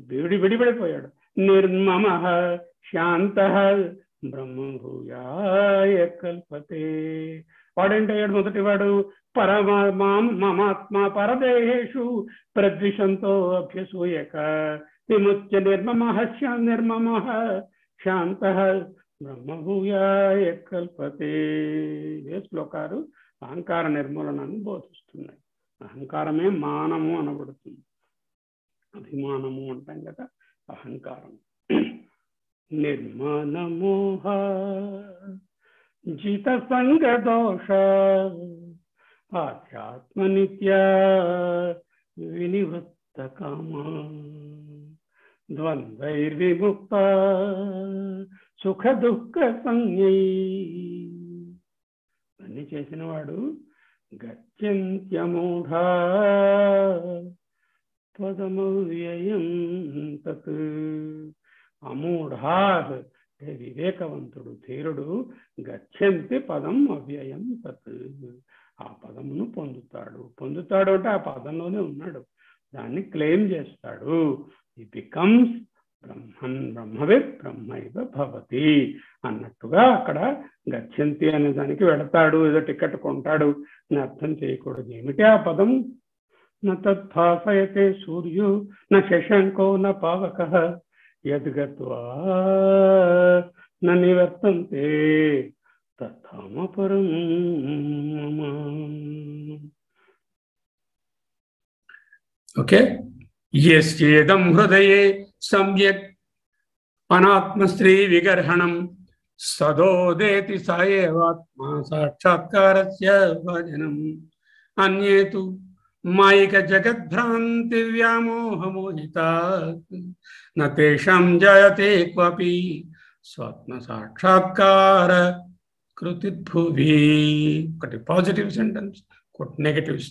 విడి విడిపడిపోయాడు. నిర్మమ శాంత బ్రహ్మభూయాయ కల్పతే. వాడేంటయ్యాడు మొదటి వాడు పరమా మమాత్మా పరదేహేషు ప్రద్విషంతో అభ్యసూయక. విముచ్య నిర్మమ నిర్మమ శాంత బ్రహ్మభూయాయ కల్పతే. ఏ శ్లోకాలు అహంకార నిర్మూలనను బోధిస్తున్నాయి. అహంకారమే మానము అనబడుతుంది. అభిమానము అంటాం కదా అహంకారం. నిర్మాణమోహ జిత సంగ దోష. ఆధ్యాత్మ వినివృత్త కామా ద్వంద్వైర్విముక్త సుఖ దుఃఖ సంజ్ఞై అన్ని చేసిన వాడు గచ్చంత్యమూఢ పదమవ్యయం తత్ అమూఢా వివేకవంతుడు ధీరుడు గచ్చంతి పదం అవ్యయం తత్. ఆ పదమును పొందుతాడు. పొందుతాడు అంటే ఆ పదంలోనే ఉన్నాడు. దాన్ని క్లెయిమ్ చేస్తాడు. ఈ బికమ్స్ బ్రహ్మన్ బ్రహ్మవిత్ బ్రహ్మైవ భవతి అన్నట్టుగా అక్కడ గచ్చంతి అనే దానికి వెడతాడు ఏదో టికెట్ కొంటాడు. అని అర్థం చేయకూడదు. ఏమిటి ఆ పదం? నత్భాసయతే సూర్యు న శశంకో న పావక యద్గత్వా న నివర్తంతే तथा मम। ओके यस्येदं हृदये सम्यक् अनात्मस्त्रीविगर्हणं सदोदेति स एवात्मा साक्षात्कारस्य भजनम्। अन्ये तु मायिकजगद्भ्रान्तिव्यामोहमोहिता न तेषां जायते क्वपि। स्वात्मसाक्षात्कार కృతిభువి ఒకటి పాజిటివ్ సెంటెన్స్ ఒకటి నెగటివ్స్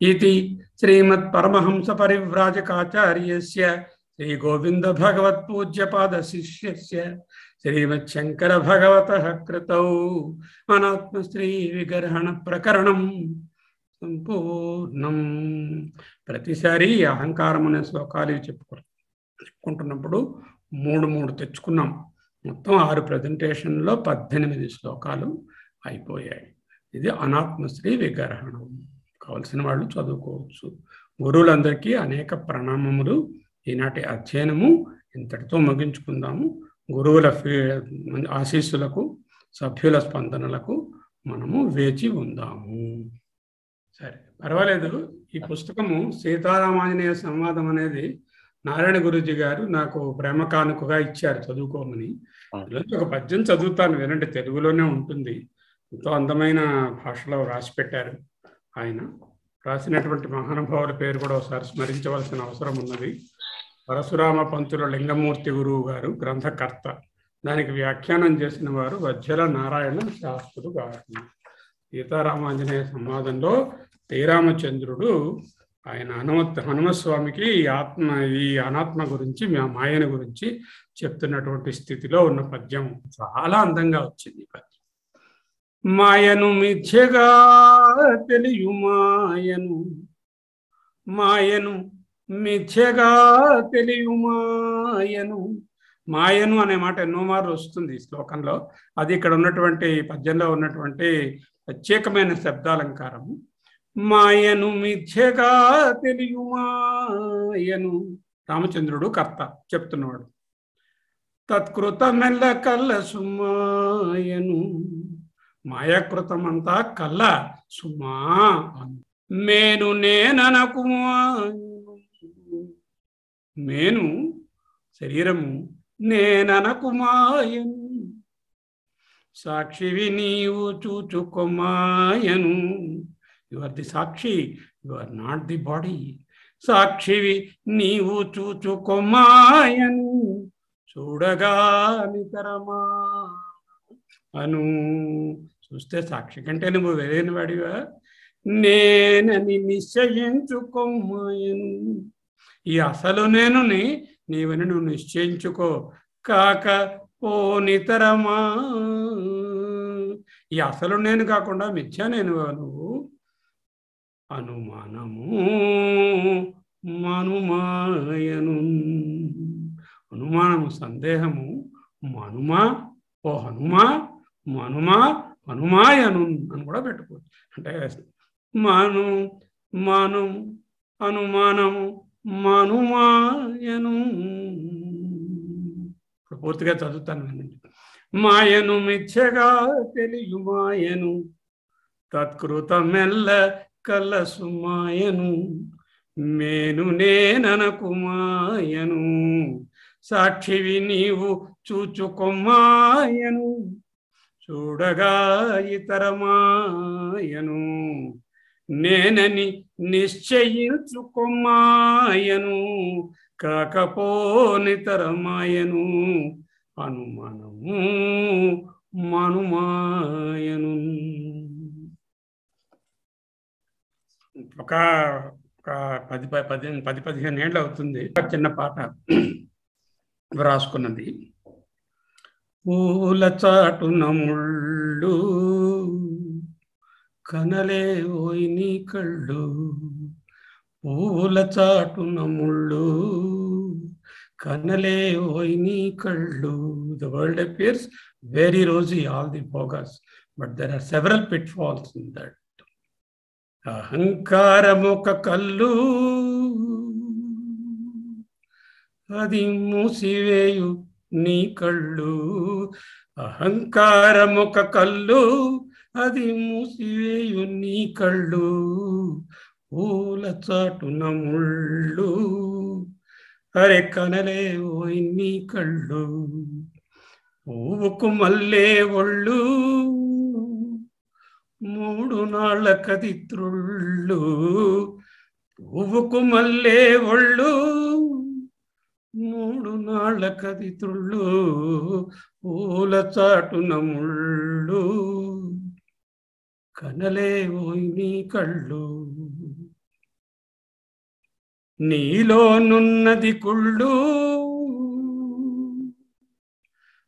ఇది శ్రీమత్ పరమహంస పరివ్రాజకాచార్యస్య శ్రీ గోవింద భగవత్ పూజ్యపాద శిష్యస్య శ్రీమత్ శంకర భగవత కృతౌ అనాత్మశ్రీ విగ్రహణ ప్రకరణం సంపూర్ణం. ప్రతిసారి అహంకారం అనే శ్లోకాలు చెప్పుకో చెప్పుకుంటున్నప్పుడు మూడు మూడు తెచ్చుకున్నాం. మొత్తం ఆరు ప్రజెంటేషన్లో పద్దెనిమిది శ్లోకాలు అయిపోయాయి. ఇది అనాత్మశ్రీ విగ్రహణం. కావలసిన వాళ్ళు చదువుకోవచ్చు. గురువులందరికీ అనేక ప్రణామములు. ఈనాటి అధ్యయనము ఇంతటితో ముగించుకుందాము. గురువుల ఆశీస్సులకు సభ్యుల స్పందనలకు మనము వేచి ఉందాము. సరే పర్వాలేదు. ఈ పుస్తకము సీతారామాంజనేయ సంవాదం అనేది నారాయణ గురుజీ గారు నాకు ప్రేమ కానుకగా ఇచ్చారు చదువుకోమని. ఒక పద్యం చదువుతాను వినండి తెలుగులోనే ఉంటుంది. ఎంతో అందమైన భాషలో రాసి పెట్టారు ఆయన. రాసినటువంటి మహానుభావుల పేరు కూడా ఒకసారి స్మరించవలసిన అవసరం ఉన్నది. పరశురామ పంతుల లింగమూర్తి గురువు గారు గ్రంథకర్త. దానికి వ్యాఖ్యానం చేసిన వారు వజ్జల నారాయణ శాస్త్రుడు గారు. సీతారామాంజనేయ సంవాదంలో శ్రీరామచంద్రుడు ఆయన హనుమత్ హనుమస్వామికి ఈ ఆత్మ ఈ అనాత్మ గురించి మాయన గురించి చెప్తున్నటువంటి స్థితిలో ఉన్న పద్యం చాలా అందంగా వచ్చింది పద్యం. మాయను మిథ్యగా తెలియు మాయను. మాయను మిథ్యగా తెలియు మాయను. మాయను అనే మాట ఎన్నో మార్లు వస్తుంది ఈ శ్లోకంలో. అది ఇక్కడ ఉన్నటువంటి పద్యంలో ఉన్నటువంటి ప్రత్యేకమైన శబ్దాలంకారము. మాయను మిథ్యగా తెలియుమాయను రామచంద్రుడు కర్త చెప్తున్నాడు. తత్కృతమెల్ల కళ్ళ సుమాయను మాయాకృతం అంతా కల్ల సుమా మేను నేననకు నేను శరీరము నేననకు మాయను. సాక్షివి నీవు చూచుకొమాయను you are the sakshi you are not the body సాక్షివి నీవు చూచుకొమాయను చూడగా నితరమా అను చూస్తే సాక్షి కంటే నువ్వు వేరైన వాడివా నేనని నిశ్చయించుకోమాయను ఈ అసలు నేను నీవని నువ్వు నిశ్చయించుకో కాక ఓ నితరమా ఈ అసలు నేను కాకుండా మిథ్యా నేను నువ్వు అనుమానము మనుమాయను. అనుమానము సందేహము మనుమా ఓ హనుమా మనుమా హనుమాయను అని కూడా పెట్టుకోవచ్చు. అంటే మను మను అనుమానము మనుమాయను. ఇప్పుడు పూర్తిగా చదువుతాను వినండి. మాయను మిచ్చగా తెలియు మాయను. తత్కృతమెల్ల కల సుమాయను మేను నేననకుమాయను సాక్షివి నీవు చూచుకొమ్మాయను చూడగా ఇతరమాయను నేనని నిశ్చయించుకొమ్మాయను కాకపోనితరమాయను అనుమానము మనుమాయను. ఒక ఒక పది ప- పది పది పదిహేను ఏళ్ళు అవుతుంది. ఒక చిన్న పాట వ్రాసుకున్నది పూల చాటున ముళ్ళు కనలే ఓయి నీ కళ్ళు. పూల చాటున ముళ్ళు కనలే ఓయి నీ కళ్ళు. The world appears very rosy all the bogus but there are several pitfalls in that అహంకారమొక కళ్ళు అది మూసివేయు నీ కళ్ళు. అహంకారమొక కళ్ళు అది మూసివేయు నీ కళ్ళు. పూల చాటున ముళ్ళు అరే కనలే ఓయ్ నీ కళ్ళు. పువ్వుకు మల్లే ఒళ్ళు మూడు నాళ్ళ కదిత్రుళ్ళు పువ్వుకు మల్లే ఒళ్ళు. మూడు నాళ్ళ కదిత్రుళ్ళు పూల చాటున ముళ్ళు. కనలే ఓయ్ నీ కళ్ళు. నీలోనున్నది కుళ్ళు.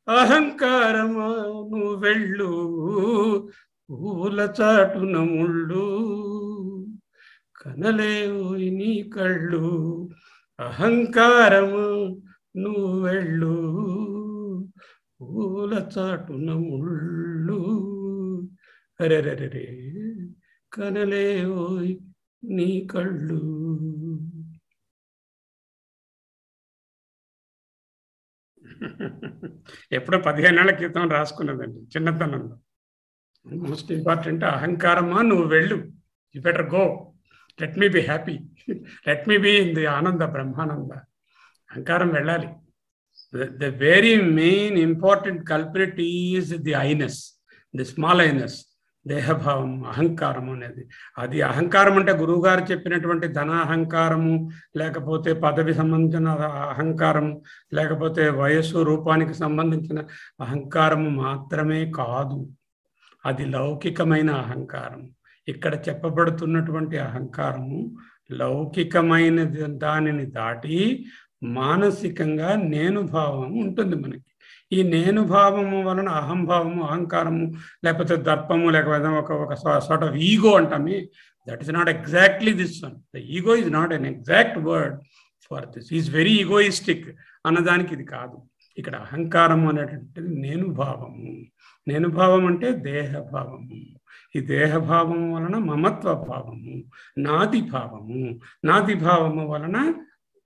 అహంకారమా నువ్వెళ్ళు. పూల చాటున ముళ్ళు కనలే ఓయ్ నీ కళ్ళు అహంకారము నువ్వు వెళ్ళు పూల చాటున ముళ్ళు అరెరెరే కనలే ఓయ్ నీ కళ్ళు. ఎప్పుడో పదిహేను నెలల క్రితం రాసుకున్నదండి చిన్నతనంలో. మోస్ట్ ఇంపార్టెంట్ అహంకారమా? నువ్వు వెళ్ళు. You better go let me be happy let me be in the ananda Brahmananda. అహంకారం వెళ్ళాలి. The very main important culprit is the Iness the small Iness దేహభావం అహంకారం అనేది. అది అహంకారం అంటే గురువుగారు చెప్పినటువంటి ధన అహంకారము లేకపోతే పదవి సంబంధించిన అహంకారం లేకపోతే వయస్సు రూపానికి సంబంధించిన అహంకారము మాత్రమే కాదు. అది లౌకికమైన అహంకారం ఇక్కడ చెప్పబడుతున్నటువంటి అహంకారము లౌకికమైన దానిని దాటి మానసికంగా నేను భావం ఉంటుంది మనకి. ఈ నేను భావము వలన అహంభావము అహంకారము లేకపోతే దర్పము లేకపోతే ఒక ఒక sort of ego అంటామే that is not exactly this one the ego is not an exact word for this is very egoistic అన్నదానికి ఇది కాదు. ఇక్కడ అహంకారం అనేటువంటిది నేను భావము. నేను భావం అంటే దేహభావము ఈ దేహభావం వలన మమత్వ భావము నాది భావము. నాది భావము వలన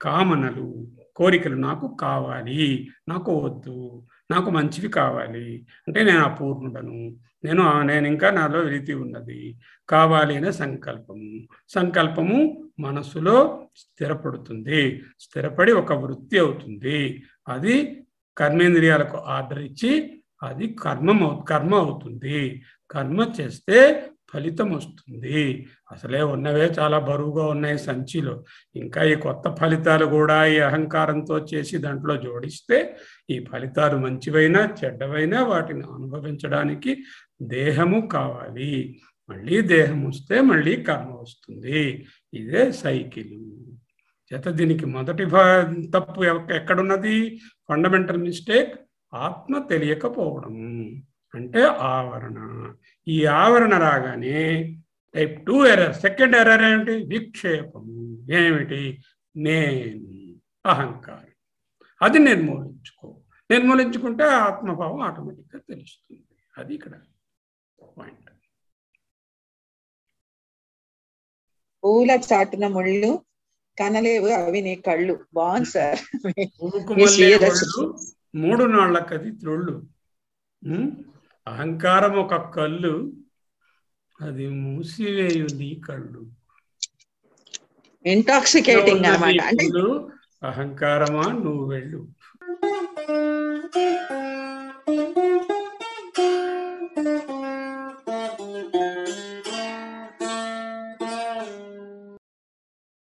కామనలు కోరికలు నాకు కావాలి. నాకు వద్దు. నాకు మంచివి కావాలి. అంటే నేను అపూర్ణుడను. నేను నేను ఇంకా నాలో వెలితి ఉన్నది. కావాలి అనే సంకల్పము. సంకల్పము మనసులో స్థిరపడుతుంది. స్థిరపడి ఒక వృత్తి అవుతుంది. అది కర్మేంద్రియాలకు ఆర్డర్ ఇచ్చి అది కర్మం కర్మ అవుతుంది. కర్మ చేస్తే ఫలితం వస్తుంది. అసలే ఉన్నవే చాలా బరువుగా ఉన్నాయి సంచిలో. ఇంకా ఈ కొత్త ఫలితాలు కూడా ఈ అహంకారంతో చేసి దాంట్లో జోడిస్తే ఈ ఫలితాలు మంచివైనా చెడ్డవైనా వాటిని అనుభవించడానికి దేహము కావాలి. మళ్ళీ దేహం వస్తే మళ్ళీ కర్మ వస్తుంది. ఇదే సైకిల్. చేత దీనికి మొదటి తప్పు ఎక్కడున్నది? ఫండమెంటల్ మిస్టేక్ ఆత్మ తెలియకపోవడం. అంటే ఆవరణ. ఈ ఆవరణ రాగానే type two error. Second error ఏమిటి? విక్షేపము ఏమిటి? నేను అహంకారం. అది నిర్మూలించుకో. నిర్మూలించుకుంటే ఆత్మభావం ఆటోమేటిక్గా తెలుస్తుంది. అది ఇక్కడ పాయింట్. పూల చాటున ముళ్ళు కనలేవు అవి నీ కళ్ళు. బాగుంది సార్. మూడు నాళ్ళకది త్రొళ్ళు? అహంకారం ఒక కళ్ళు అది మూసివేయు నీ కళ్ళు. ఇంటాక్సికేటింగ్ అనమాట అంటే అహంకారమా నువ్వు వెళ్ళు.